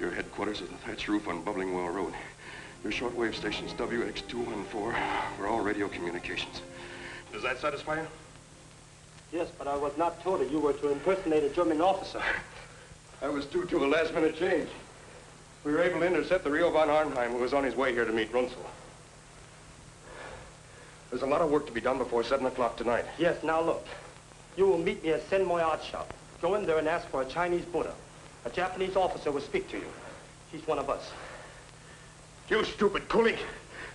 your headquarters is the thatch roof on Bubbling Well Road. Your shortwave station's WX214 for all radio communications. Does that satisfy you? Yes, but I was not told that you were to impersonate a German officer. I was due to a last-minute change. We were able to intercept the Rio von Arnheim, who was on his way here to meet Runzel. There's a lot of work to be done before 7 o'clock tonight. Yes, now look. You will meet me at Senmoy Art Shop. Go in there and ask for a Chinese Buddha. A Japanese officer will speak to you. He's one of us. You stupid coolie.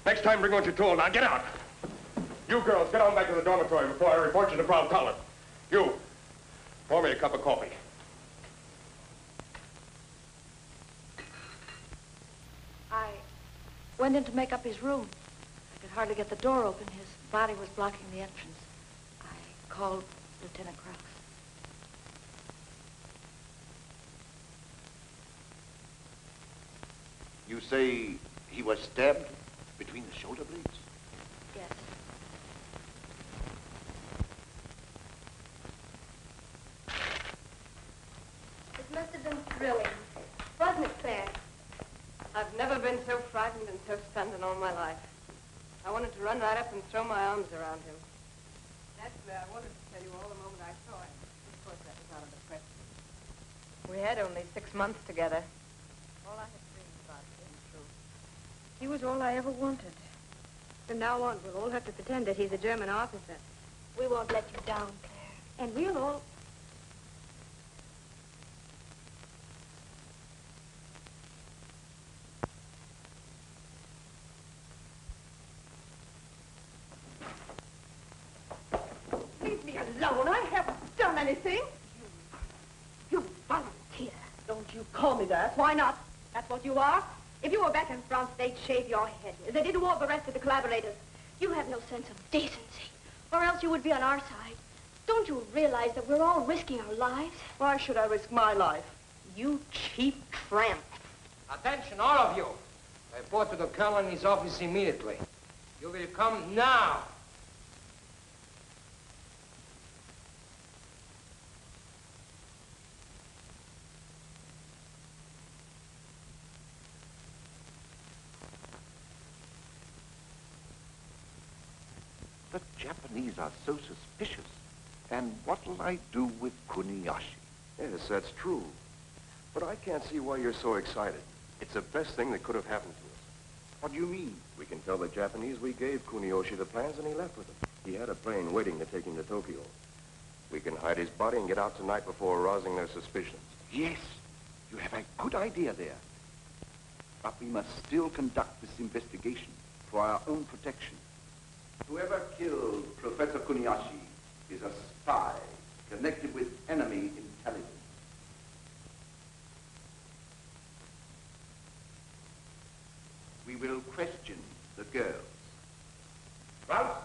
Next time, bring what you're told. Now, get out. You girls, get on back to the dormitory before I report you to Frau Collin. You, pour me a cup of coffee. I went in to make up his room. I could hardly get the door open. His body was blocking the entrance. I called Lieutenant You say he was stabbed between the shoulder blades? Yes. It must have been thrilling. Wasn't it, Claire? I've never been so frightened and so stunned in all my life. I wanted to run right up and throw my arms around him. Naturally, I wanted to tell you all the moment I saw him. Of course, that was out of the question. We had only six months together. All I had dreamed about came true. He was all I ever wanted. From now on, we'll all have to pretend that he's a German officer. We won't let you down, Claire. And we'll all... Leave me alone. I haven't done anything. You volunteer. Don't you call me that. Why not? That's what you are. If you were back in France, they'd shave your head. They did to all the rest of the collaborators. You have no sense of decency, or else you would be on our side. Don't you realize that we're all risking our lives? Why should I risk my life? You cheap tramp. Attention, all of you. Report to the colonel in his office immediately. You will come now. The Are so suspicious. And what'll I do with Kuniyoshi? Yes, that's true. But I can't see why you're so excited. It's the best thing that could have happened to us. What do you mean? We can tell the Japanese we gave Kuniyoshi the plans and he left with them. He had a plane waiting to take him to Tokyo. We can hide his body and get out tonight before arousing their suspicions. Yes, you have a good idea there. But we must still conduct this investigation for our own protection. Whoever killed Professor Kuniyoshi is a spy connected with enemy intelligence. We will question the girls. Ralph?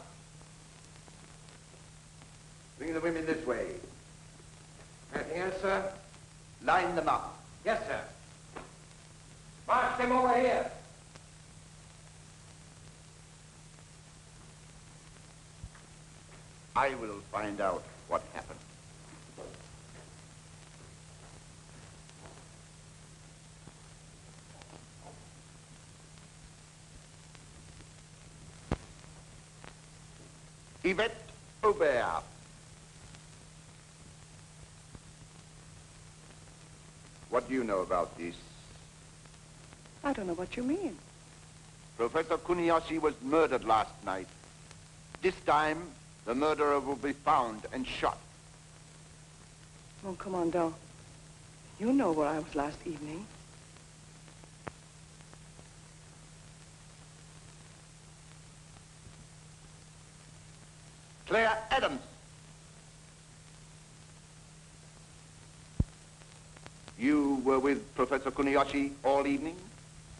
Bring the women this way. Anything else, sir? Line them up. Yes, sir. March them over here. I will find out what happened. Yvette Aubert. What do you know about this? I don't know what you mean. Professor Kuniyoshi was murdered last night. This time, the murderer will be found and shot. Mon commandant, you know where I was last evening. Claire Adams. You were with Professor Kuniyoshi all evening?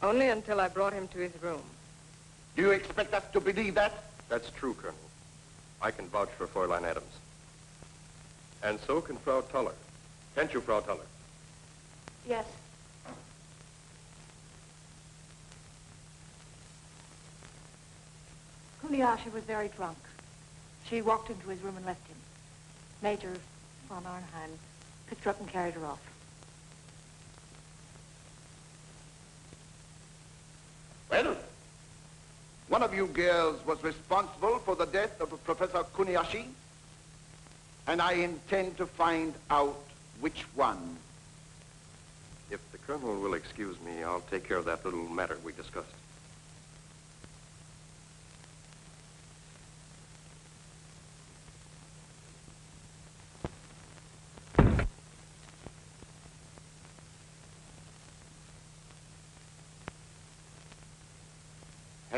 Only until I brought him to his room. Do you expect us to believe that? That's true, Colonel. I can vouch for Fräulein Adams. And so can Frau Thaler. Can't you, Frau Thaler? Yes. Kuniyoshi was very drunk. She walked into his room and left him. Major von Arnheim picked her up and carried her off. Well, one of you girls was responsible for the death of Professor Kuniyoshi, and I intend to find out which one. If the Colonel will excuse me, I'll take care of that little matter we discussed.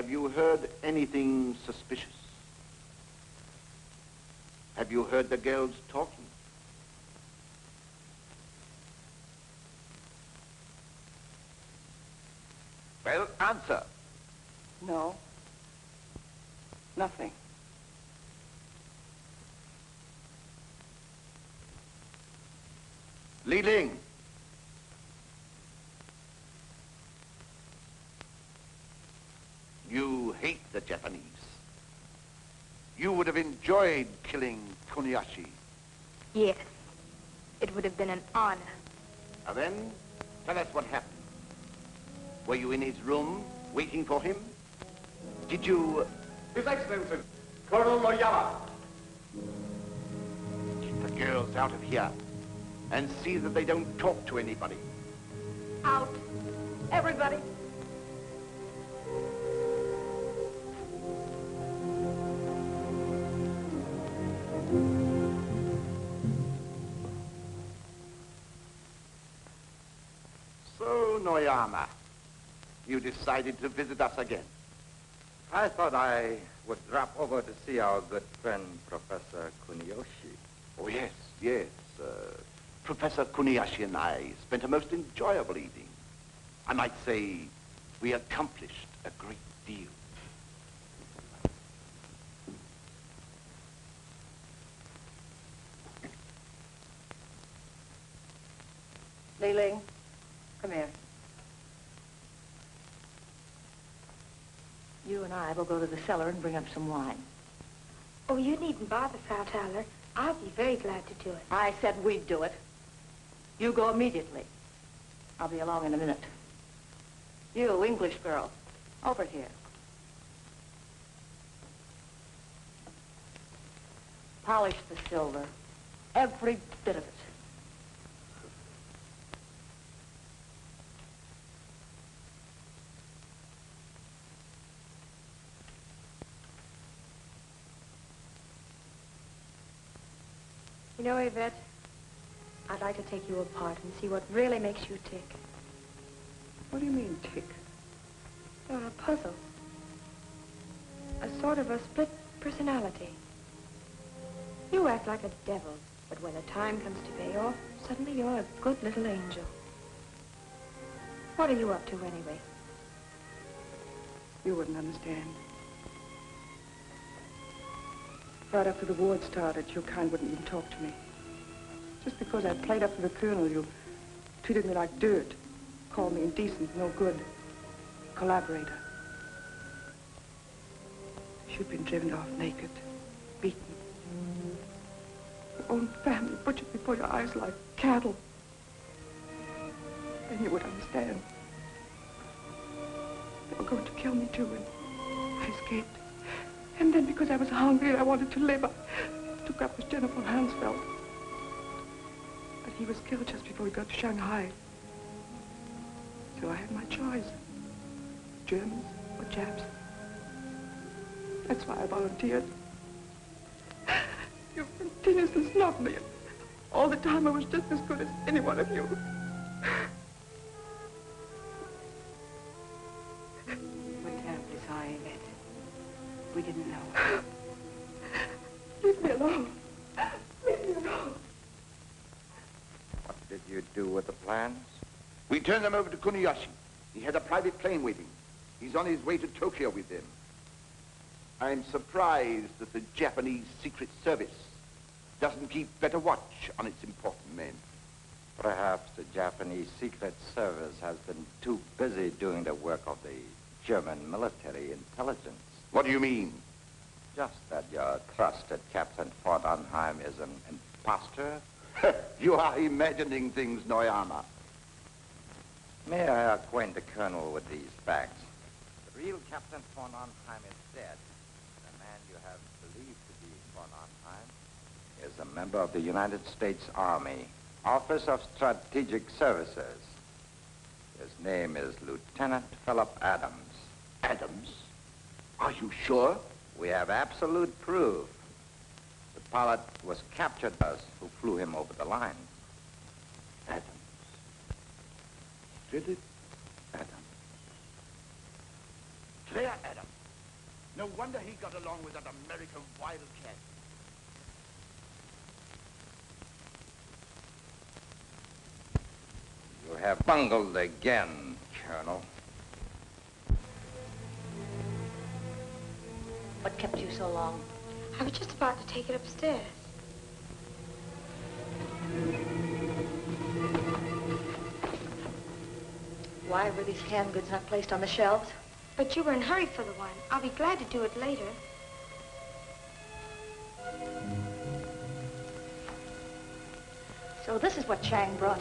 Have you heard anything suspicious? Have you heard the girls talking? Well, answer. No. Nothing. Li Ling. You hate the Japanese. You would have enjoyed killing Kuniyoshi. Yes. It would have been an honor. Now then, tell us what happened. Were you in his room, waiting for him? Did you... Uh, his Excellency, Colonel Noyama. Get the girls out of here and see that they don't talk to anybody. Out. Everybody. Decided to visit us again. I thought I would drop over to see our good friend, Professor Kuniyoshi. Oh, yes, yes. Uh, Professor Kuniyoshi and I spent a most enjoyable evening. I might say we accomplished a great deal. Li Ling, come here. You and I will go to the cellar and bring up some wine. Oh, you needn't bother, Frau Thaler. I'll be very glad to do it. I said we'd do it. You go immediately. I'll be along in a minute. You, English girl, over here. Polish the silver. Every bit of it. You know, Yvette, I'd like to take you apart and see what really makes you tick. What do you mean, tick? You're a puzzle. A sort of a split personality. You act like a devil, but when the time comes to pay off, suddenly you're a good little angel. What are you up to anyway? You wouldn't understand. Right after the war started, your kind wouldn't even talk to me. Just because I played up to the colonel, you treated me like dirt. Called me indecent, no good. Collaborator. You'd been driven off naked, beaten. Your own family butchered before your eyes like cattle. Then you would understand. They were going to kill me too, and I escaped. And then because I was hungry and I wanted to live, I took up with von Hansfeld. But he was killed just before we got to Shanghai. So I had my choice. Germans or Japs. That's why I volunteered. You continuously snubbed me. All the time I was just as good as any one of you. We didn't know. Leave me alone. Leave me alone. What did you do with the plans? We turned them over to Kuniyoshi. He had a private plane waiting. He's on his way to Tokyo with them. I'm surprised that the Japanese Secret Service doesn't keep better watch on its important men. Perhaps the Japanese Secret Service has been too busy doing the work of the German military intelligence. What do you mean? Just that your trusted Captain Arnheim is an impostor? you are imagining things, Noyama. May I acquaint the Colonel with these facts? The real Captain von is dead. The man you have believed to be von is a member of the United States Army, Office of Strategic Services. His name is Lieutenant Philip Adams. Adams? Are you sure? We have absolute proof. The pilot was captured by us who flew him over the line. Adams. Did it? Adams. Clear Adams. No wonder he got along with that American wildcat. You have bungled again, Colonel. What kept you so long? I was just about to take it upstairs. Why were these canned goods not placed on the shelves? But you were in a hurry for the wine. I'll be glad to do it later. So this is what Chang brought.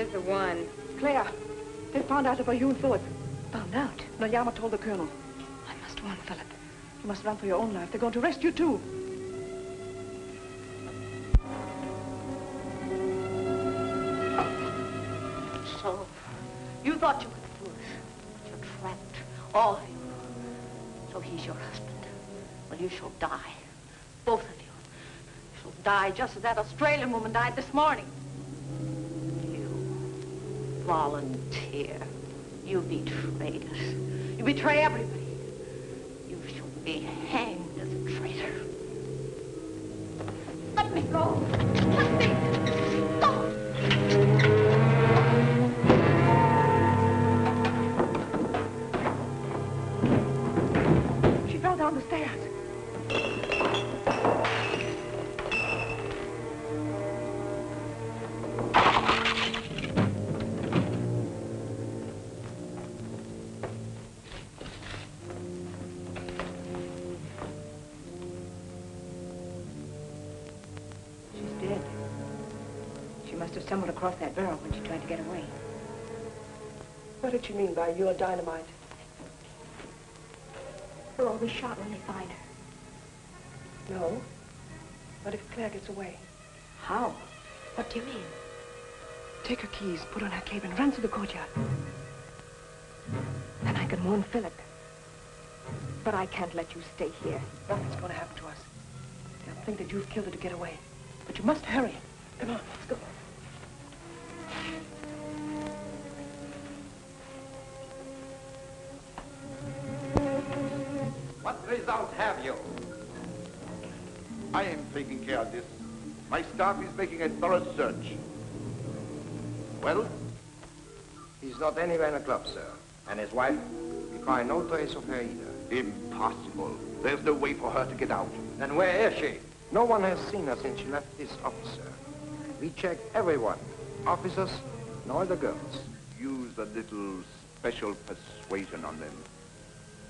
Here's the one. Claire, they found out about you and Philip. Found out? Noyama told the colonel. I must warn Philip. You must run for your own life. They're going to arrest you, too. So, you thought you could fool us. But you're trapped. All of you. So he's your husband. Well, you shall die. Both of you. You shall die just as that Australian woman died this morning. Volunteer. You betrayed us. You betray everybody. You shall be hanged as a traitor. Let me go. Tried to get away. What did she mean by your dynamite? They'll all be shot when they find her. No. What if Claire gets away? How? What do you mean? Take her keys, put on her cape, and run through the courtyard. Then I can warn Philip. But I can't let you stay here. Nothing's going to happen to us. They'll think that you've killed her to get away. But you must hurry. Come on, let's go. Taking care of this. My staff is making a thorough search. Well? He's not anywhere in the club, sir. And his wife? We find no trace of her either. Impossible. There's no way for her to get out. Then where is she? No one has seen her since she left this office, sir. We checked everyone. Officers and all the girls. Use a little special persuasion on them.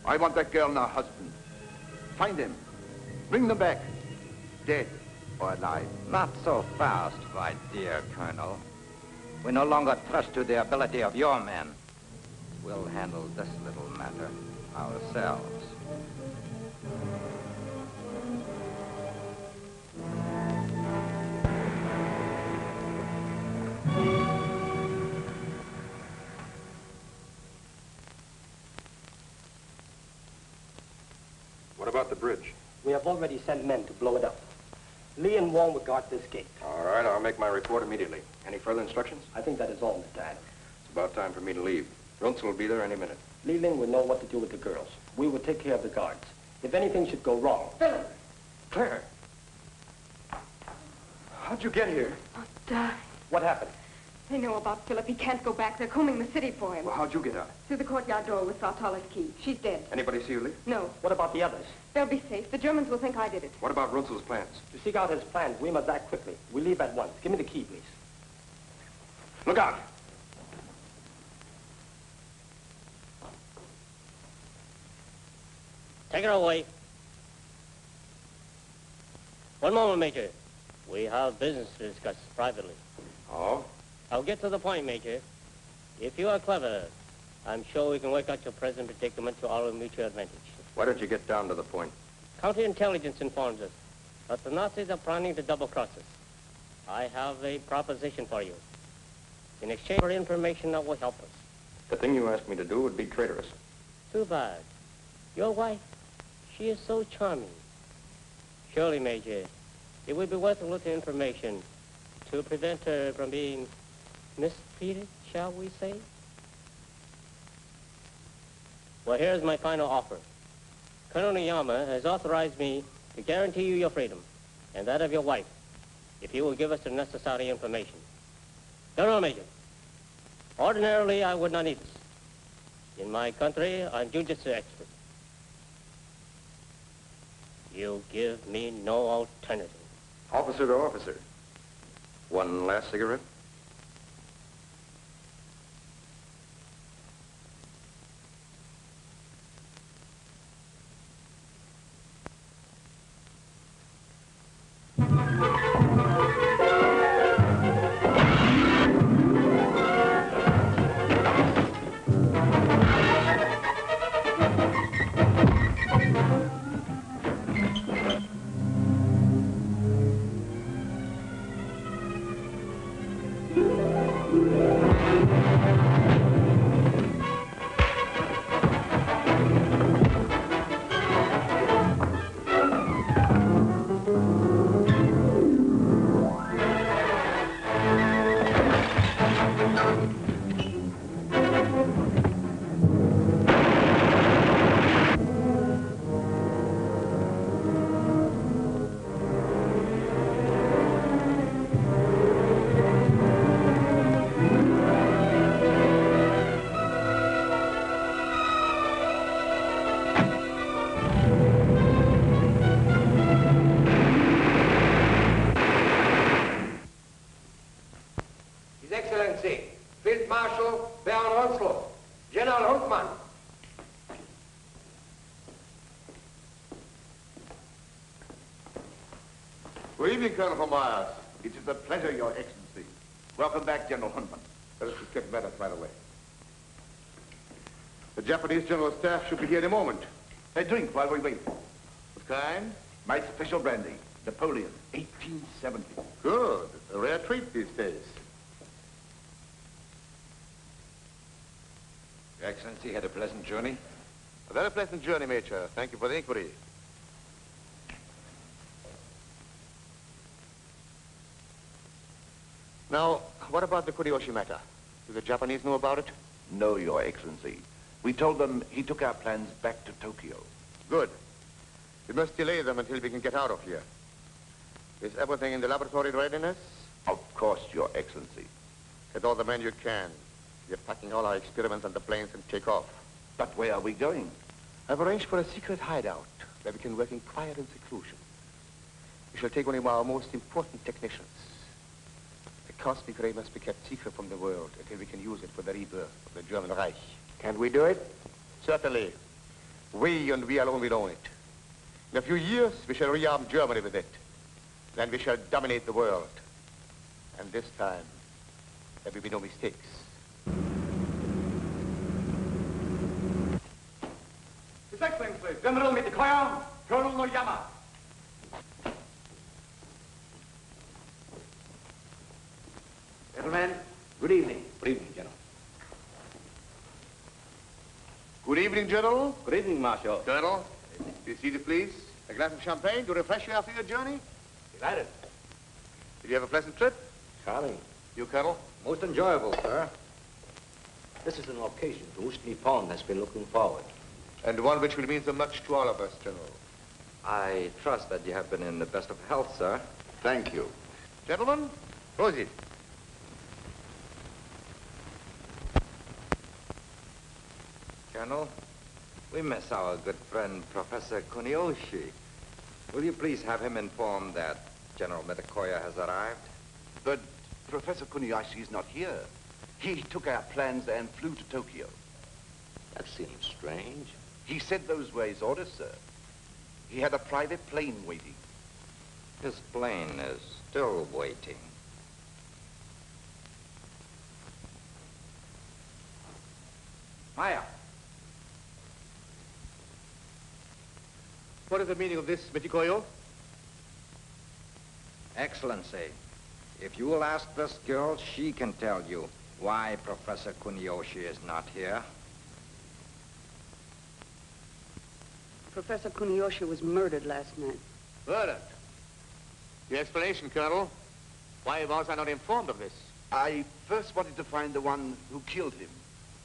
I want that girl and her husband. Find them. Bring them back. Dead or alive. Not so fast, my dear Colonel. We no longer trust to the ability of your men. We'll handle this little matter ourselves. What about the bridge? We have already sent men to blow it up. Lee and Wong will guard this gate. All right, I'll make my report immediately. Any further instructions? I think that is all, Mr. Adams. It's about time for me to leave. Runzel will be there any minute. Lee Ling will know what to do with the girls. We will take care of the guards. If anything should go wrong, Philip! Claire! How'd you get here? i Die. what happened? They know about Philip. He can't go back. They're combing the city for him. Well, how'd you get out? Through the courtyard door with Sartala's key. She's dead. Anybody see you leave? No. What about the others? They'll be safe. The Germans will think I did it. What about Runzel's plans? To seek out his plans, we must act quickly. We leave at once. Give me the key, please. Look out! Take her away. One moment, Major. We have business to discuss privately. Oh? I'll get to the point, Major. If you are clever, I'm sure we can work out your present predicament to our mutual advantage. Why don't you get down to the point? Counterintelligence informs us that the Nazis are planning to double-cross us. I have a proposition for you. In exchange for information that will help us. The thing you asked me to do would be traitorous. Too bad. Your wife, she is so charming. Surely, Major, it would be worth a little information to prevent her from being mistreated, shall we say? Well, here's my final offer. Colonel Noyama has authorized me to guarantee you your freedom and that of your wife if you will give us the necessary information. General Major, ordinarily I would not need this. In my country, I'm jujitsu expert. You give me no alternative. Officer to officer. One last cigarette? Colonel von Myers. It is a pleasure, Your Excellency. Welcome back, General Hunman. Let us get matters right away. The Japanese General Staff should be here in a moment. A drink while we wait. What kind? My special brandy, Napoleon, 1870. Good. A rare treat these days. Your Excellency had a pleasant journey. A very pleasant journey, Major. Thank you for the inquiry. Now, what about the Kuniyoshi matter? Do the Japanese know about it? No, Your Excellency. We told them he took our plans back to Tokyo. Good. We must delay them until we can get out of here. Is everything in the laboratory in readiness? Of course, Your Excellency. Get all the men you can. We're packing all our experiments on the planes and take off. But where are we going? I've arranged for a secret hideout where we can work in quiet and seclusion. We shall take one of our most important technicians. The cosmic ray must be kept secret from the world until we can use it for the rebirth of the German Reich. Can we do it? Certainly. We and we alone will own it. In a few years, we shall rearm Germany with it. Then we shall dominate the world. And this time, there will be no mistakes. His Excellency, General Mitakoya, Colonel Noyama. Gentlemen, good evening. Good evening, General. Good evening, General. Good evening, Marshal. Colonel, be seated, please. A glass of champagne to refresh you after your journey? Delighted. Did you have a pleasant trip? Charming. You, Colonel? Most enjoyable, sir. This is an occasion to which Nippon has been looking forward. And one which will mean so much to all of us, General. I trust that you have been in the best of health, sir. Thank you. Gentlemen, proceed. Colonel, we miss our good friend, Professor Kuniyoshi. Will you please have him informed that General Mitakoya has arrived? But Professor Kuniyoshi is not here. He took our plans and flew to Tokyo. That seems strange. He said those were his orders, sir. He had a private plane waiting. His plane is still waiting. Maya. What is the meaning of this, Mitakoya? Excellency, if you will ask this girl, she can tell you why Professor Kuniyoshi is not here. Professor Kuniyoshi was murdered last night. Murdered. The explanation, Colonel. Why was I not informed of this? I first wanted to find the one who killed him,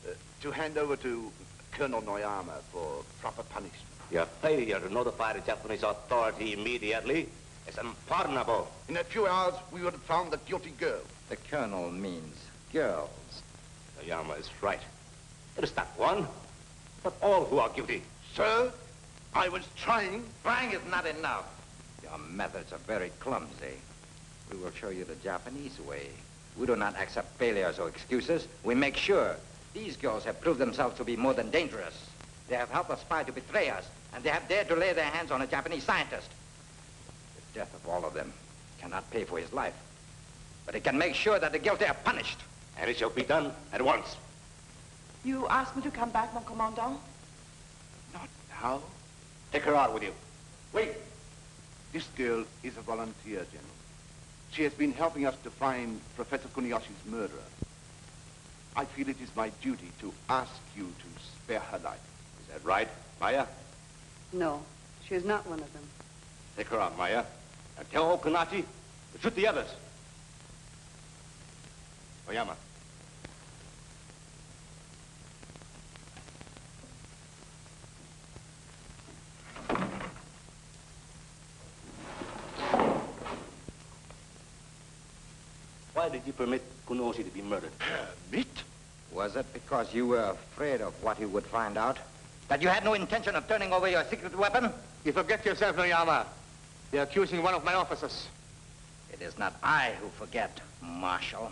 uh, to hand over to Colonel Noyama for proper punishment. Your failure to notify the Japanese authority immediately is unpardonable. In a few hours, we would have found the guilty girl. The colonel means girls. Oyama is right. It is not one, but all who are guilty. Sir, I was trying. Trying is not enough. Your methods are very clumsy. We will show you the Japanese way. We do not accept failures or excuses. We make sure these girls have proved themselves to be more than dangerous. They have helped a spy to betray us, and they have dared to lay their hands on a Japanese scientist. The death of all of them cannot pay for his life, but it can make sure that the guilty are punished. And it shall be done at once. You asked me to come back, mon commandant? Not now. Take her out with you. Wait. This girl is a volunteer, General. She has been helping us to find Professor Kuniyoshi's murderer. I feel it is my duty to ask you to spare her life. Is that right, Maya? No, she is not one of them. Take her out, Maya. And tell Okanachi to shoot the others. Oyama. Why did you permit Kunoshi to be murdered? Permit? Was it because you were afraid of what he would find out? That you had no intention of turning over your secret weapon? You forget yourself, Noyama. You're accusing one of my officers. It is not I who forget, Marshal.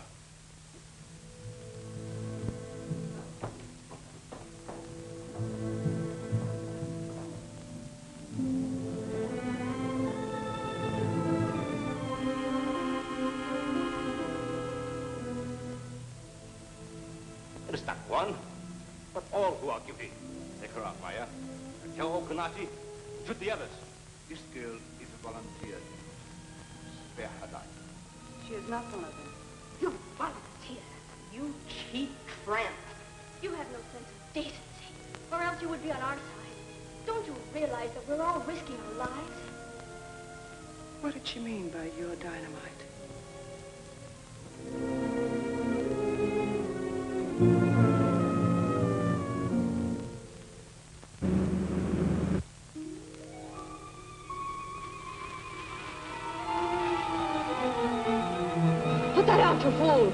Put that out, you fool!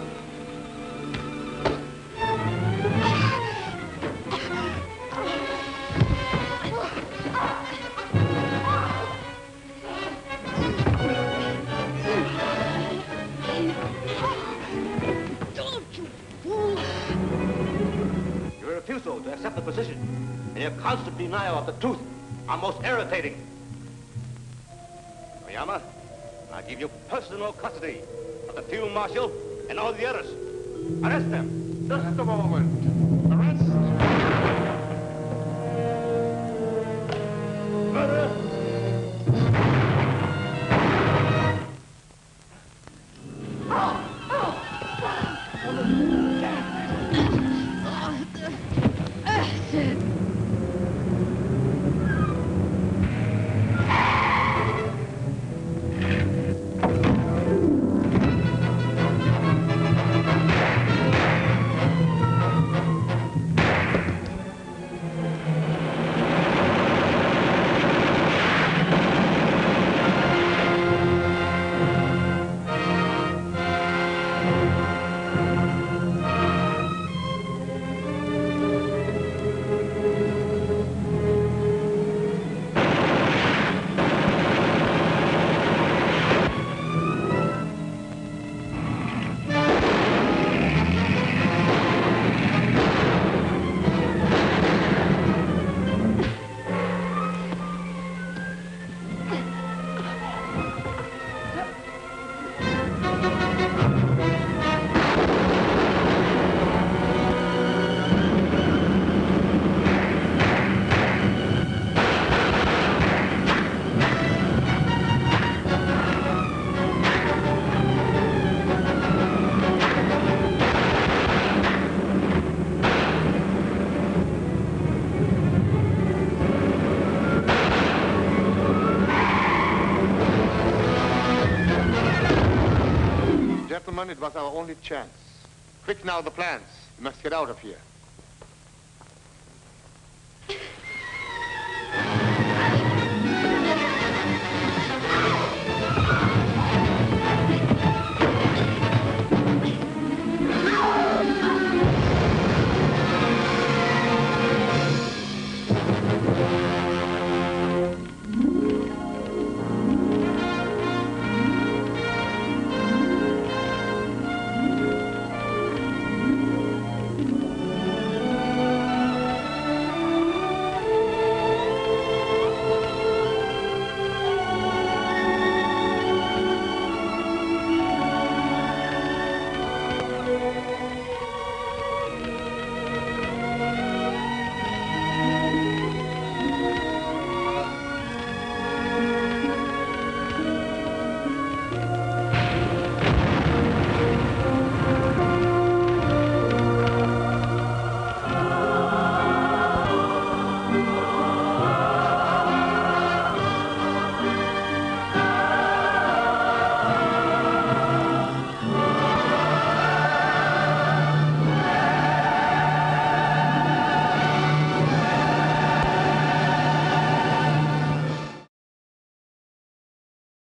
To accept the position and your constant denial of the truth are most irritating. Oyama, I give you personal custody field marshal and all the others. Arrest them. Just a moment. Arrest. Murder. Oh, oh, oh. Gentlemen, it was our only chance. Quick now, the plans. We must get out of here.